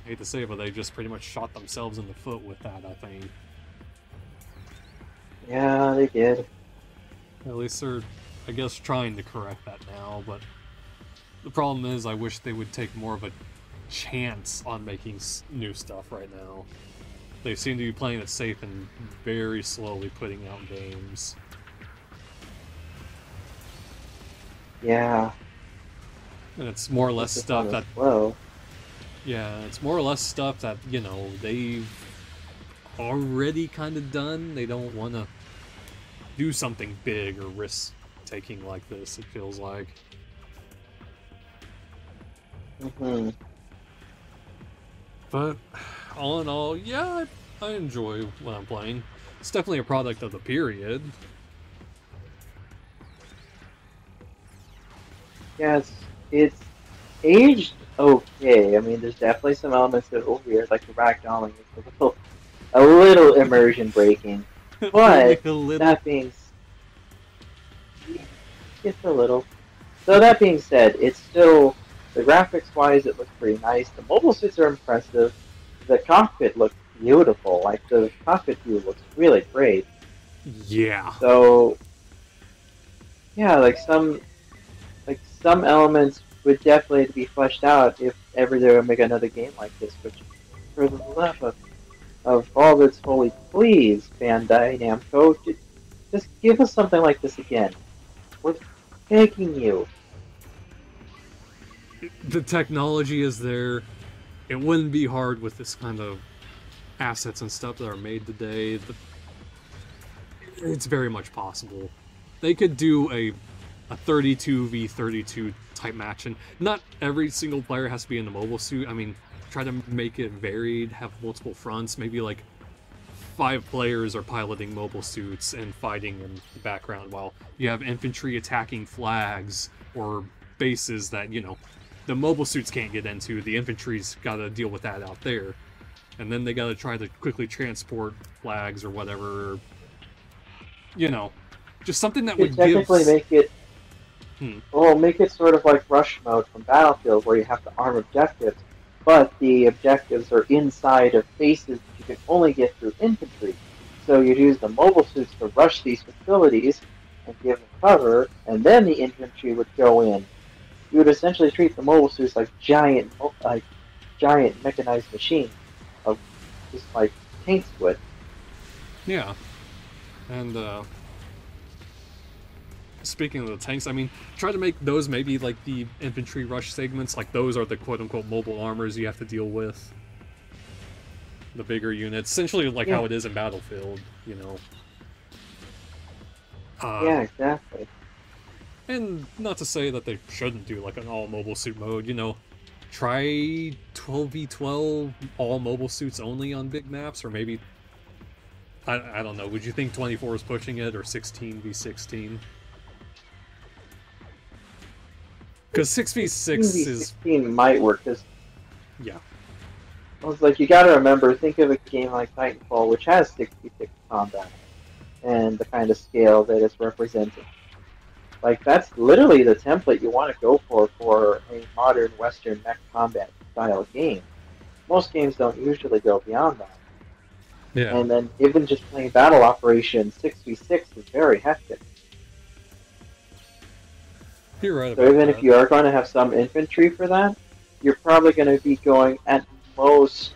I hate to say it, but they just pretty much shot themselves in the foot with that, I think. Yeah, they did. At least they're, I guess, trying to correct that now, but the problem is I wish they would take more of a chance on making s- new stuff right now. They seem to be playing it safe and very slowly putting out games. Yeah. And it's more or less stuff that slow. Yeah, it's more or less stuff that, you know, they've already kind of done. They don't want to do something big or risk taking like this, it feels like. hmm But all in all, yeah, I, I enjoy what I'm playing. It's definitely a product of the period. Yes, it's aged okay. I mean, there's definitely some elements that are weird, like the ragdolling is a little, a little immersion breaking. [laughs] But little, that being, just a little. So that being said, it's still the graphics wise, it looks pretty nice. The mobile suits are impressive. The cockpit looks beautiful. Like the cockpit view looks really great. yeah. So yeah, like some like some elements would definitely be fleshed out if ever they would make another game like this. Which, for the love of of all that's holy, please, Bandai Namco, ju- just give us something like this again. We're begging you. The technology is there. It wouldn't be hard with this kind of assets and stuff that are made today. The, it's very much possible. They could do a a 32 v 32 type match, and not every single player has to be in the mobile suit. I mean, try to make it varied, have multiple fronts. Maybe like five players are piloting mobile suits and fighting in the background, while you have infantry attacking flags or bases that you know the mobile suits can't get into. The infantry's got to deal with that out there, and then they got to try to quickly transport flags or whatever. You know, just something that You would could give. technically make it. Hmm. Well, make it sort of like rush mode from Battlefield, where you have to arm objectives, but the objectives are inside of bases that you can only get through infantry. So you'd use the mobile suits to rush these facilities and give them cover, and then the infantry would go in. You would essentially treat the mobile suits like giant, like giant mechanized machines, of just like tanks would. Yeah. And uh speaking of the tanks, I mean, try to make those maybe like the infantry rush segments, like those are the quote unquote mobile armors you have to deal with. The bigger units, essentially like how it is in Battlefield, you know. Uh, yeah, exactly. And not to say that they shouldn't do like an all mobile suit mode, you know. Try 12v12 all mobile suits only on big maps, or maybe. I, I don't know. Would you think 24 is pushing it, or 16v16? Because 6v6 is. 16 might work because Yeah. I was like, you got to remember, think of a game like Titanfall, which has six v six combat and the kind of scale that it's representing. Like that's literally the template you want to go for for a modern Western mech combat style game. Most games don't usually go beyond that. Yeah. And then even just playing battle operations, 6v6 is very hectic. You're right So even that. if you are going to have some infantry for that, you're probably going to be going at most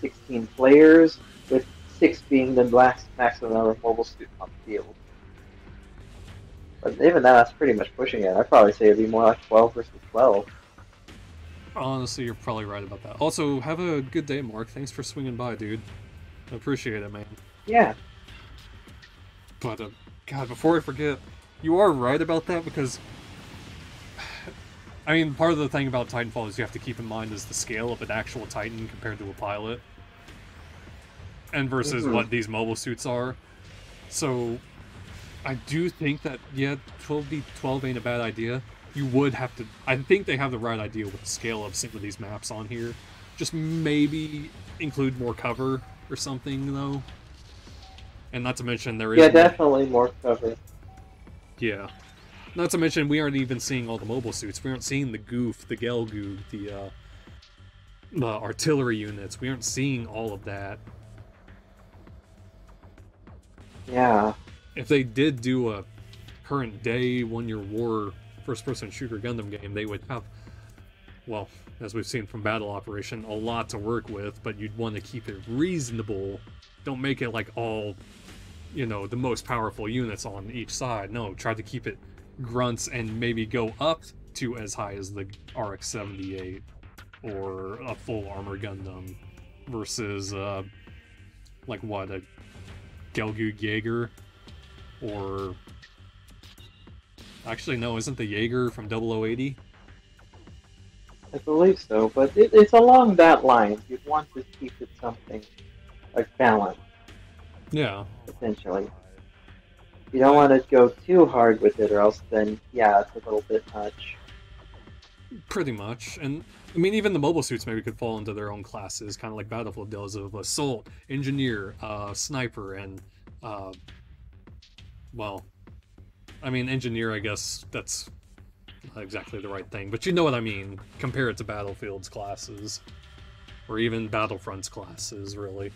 16 players, with six being the last maximum number of mobile suits on the field. But even that, that's pretty much pushing it. I'd probably say it'd be more like 12 versus 12. Honestly, you're probably right about that. Also, have a good day, Mark. Thanks for swinging by, dude. I appreciate it, man. Yeah, But, uh, God, before I forget, you are right about that because. [sighs] I mean, part of the thing about Titanfall is you have to keep in mind is the scale of an actual Titan compared to a pilot. And versus Mhm. what these mobile suits are. So, I do think that yeah, 12v12 ain't a bad idea. You would have to. I think they have the right idea with the scale of some of these maps on here. Just maybe include more cover or something though. And not to mention there is Yeah, definitely more cover. Yeah. Not to mention we aren't even seeing all the mobile suits. We aren't seeing the Gouf, the Gelgoog, the uh the artillery units. We aren't seeing all of that. Yeah. If they did do a current day one year war first person shooter Gundam game, they would have well, as we've seen from Battle Operation, a lot to work with, but you'd want to keep it reasonable. Don't make it like all you know, the most powerful units on each side. No, try to keep it grunts and maybe go up to as high as the RX 78 or a full armor Gundam versus uh like what a Gelgoog Jaeger or actually no isn't the Jaeger from 0080 I believe so, but it, it's along that line. You'd want to keep it something like balanced, yeah essentially. You don't want to go too hard with it, or else then, yeah, it's a little bit much. pretty much and I mean even the mobile suits maybe could fall into their own classes kind of like Battlefield does of assault engineer uh sniper and uh well I mean engineer I guess that's not exactly the right thing but you know what I mean compare it to Battlefield's classes or even Battlefront's classes really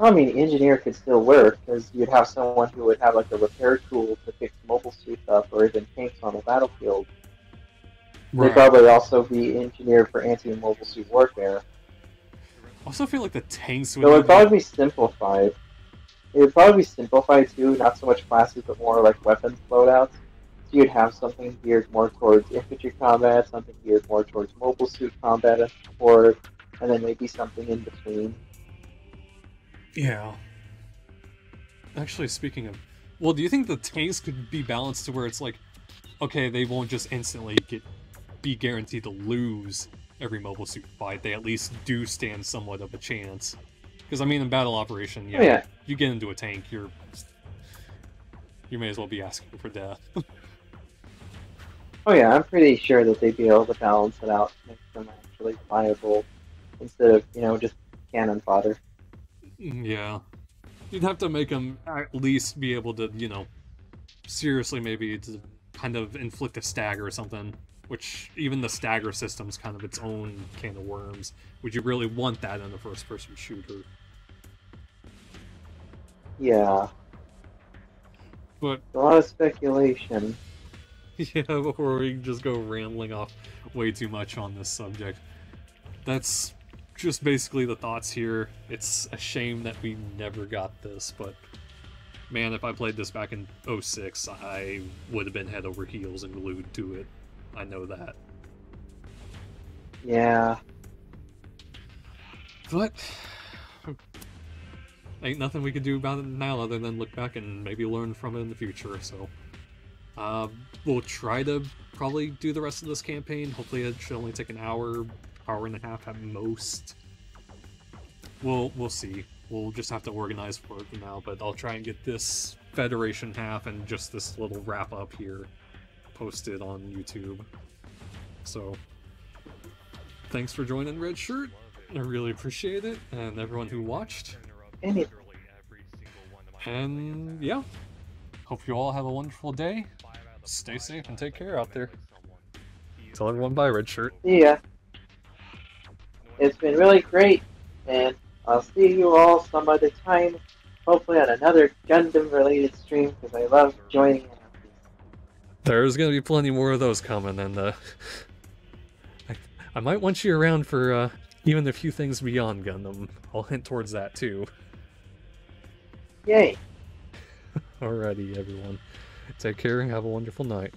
I mean, engineer could still work because you'd have someone who would have like a repair tool to fix mobile suits up, or even tanks on the battlefield. They'd probably also be engineered for anti-mobile suit warfare. I also feel like the tanks would So it would probably be simplified. It would probably be simplified too, not so much classes, but more like weapons loadouts. So you'd have something geared more towards infantry combat, something geared more towards mobile suit combat and support, and then maybe something in between. Yeah. Actually, speaking of, well, do you think the tanks could be balanced to where it's like, okay, they won't just instantly get be guaranteed to lose every mobile suit fight. They at least do stand somewhat of a chance. Because I mean, in battle operation, yeah, Oh, yeah. you get into a tank, you're you may as well be asking for death. [laughs] Oh yeah, I'm pretty sure that they'd be able to balance it out, make them actually viable, instead of you know just cannon fodder. Mm, yeah, you'd have to make them at least be able to, you know, seriously maybe to kind of inflict a stagger or something. Which even the stagger system's kind of its own can of worms. Would you really want that in a first-person shooter? Yeah, But a lot of speculation. [laughs] yeah, before we just go rambling off way too much on this subject, that's just basically the thoughts here. It's a shame that we never got this, but man, if I played this back in 06, I would have been head over heels and glued to it. I know that. Yeah, But ain't nothing we can do about it now other than look back and maybe learn from it in the future. So uh, we'll try to probably do the rest of this campaign. Hopefully, it should only take an hour, hour and a half at most. We'll we'll see. We'll just have to organize for it now. But I'll try and get this Federation half and just this little wrap up here posted on YouTube. So thanks for joining Red Shirt. I really appreciate it, and everyone who watched. And yeah, hope you all have a wonderful day. Stay safe and take care out there. Tell everyone bye, Red Shirt. yeah. It's been really great, and I'll see you all some other time. Hopefully on another Gundam-related stream because I love joining in. There's gonna be plenty more of those coming, and uh, [laughs] I, I might want you around for uh, even a few things beyond Gundam. I'll hint towards that too. Yay! [laughs] Alrighty, everyone. Take care and have a wonderful night.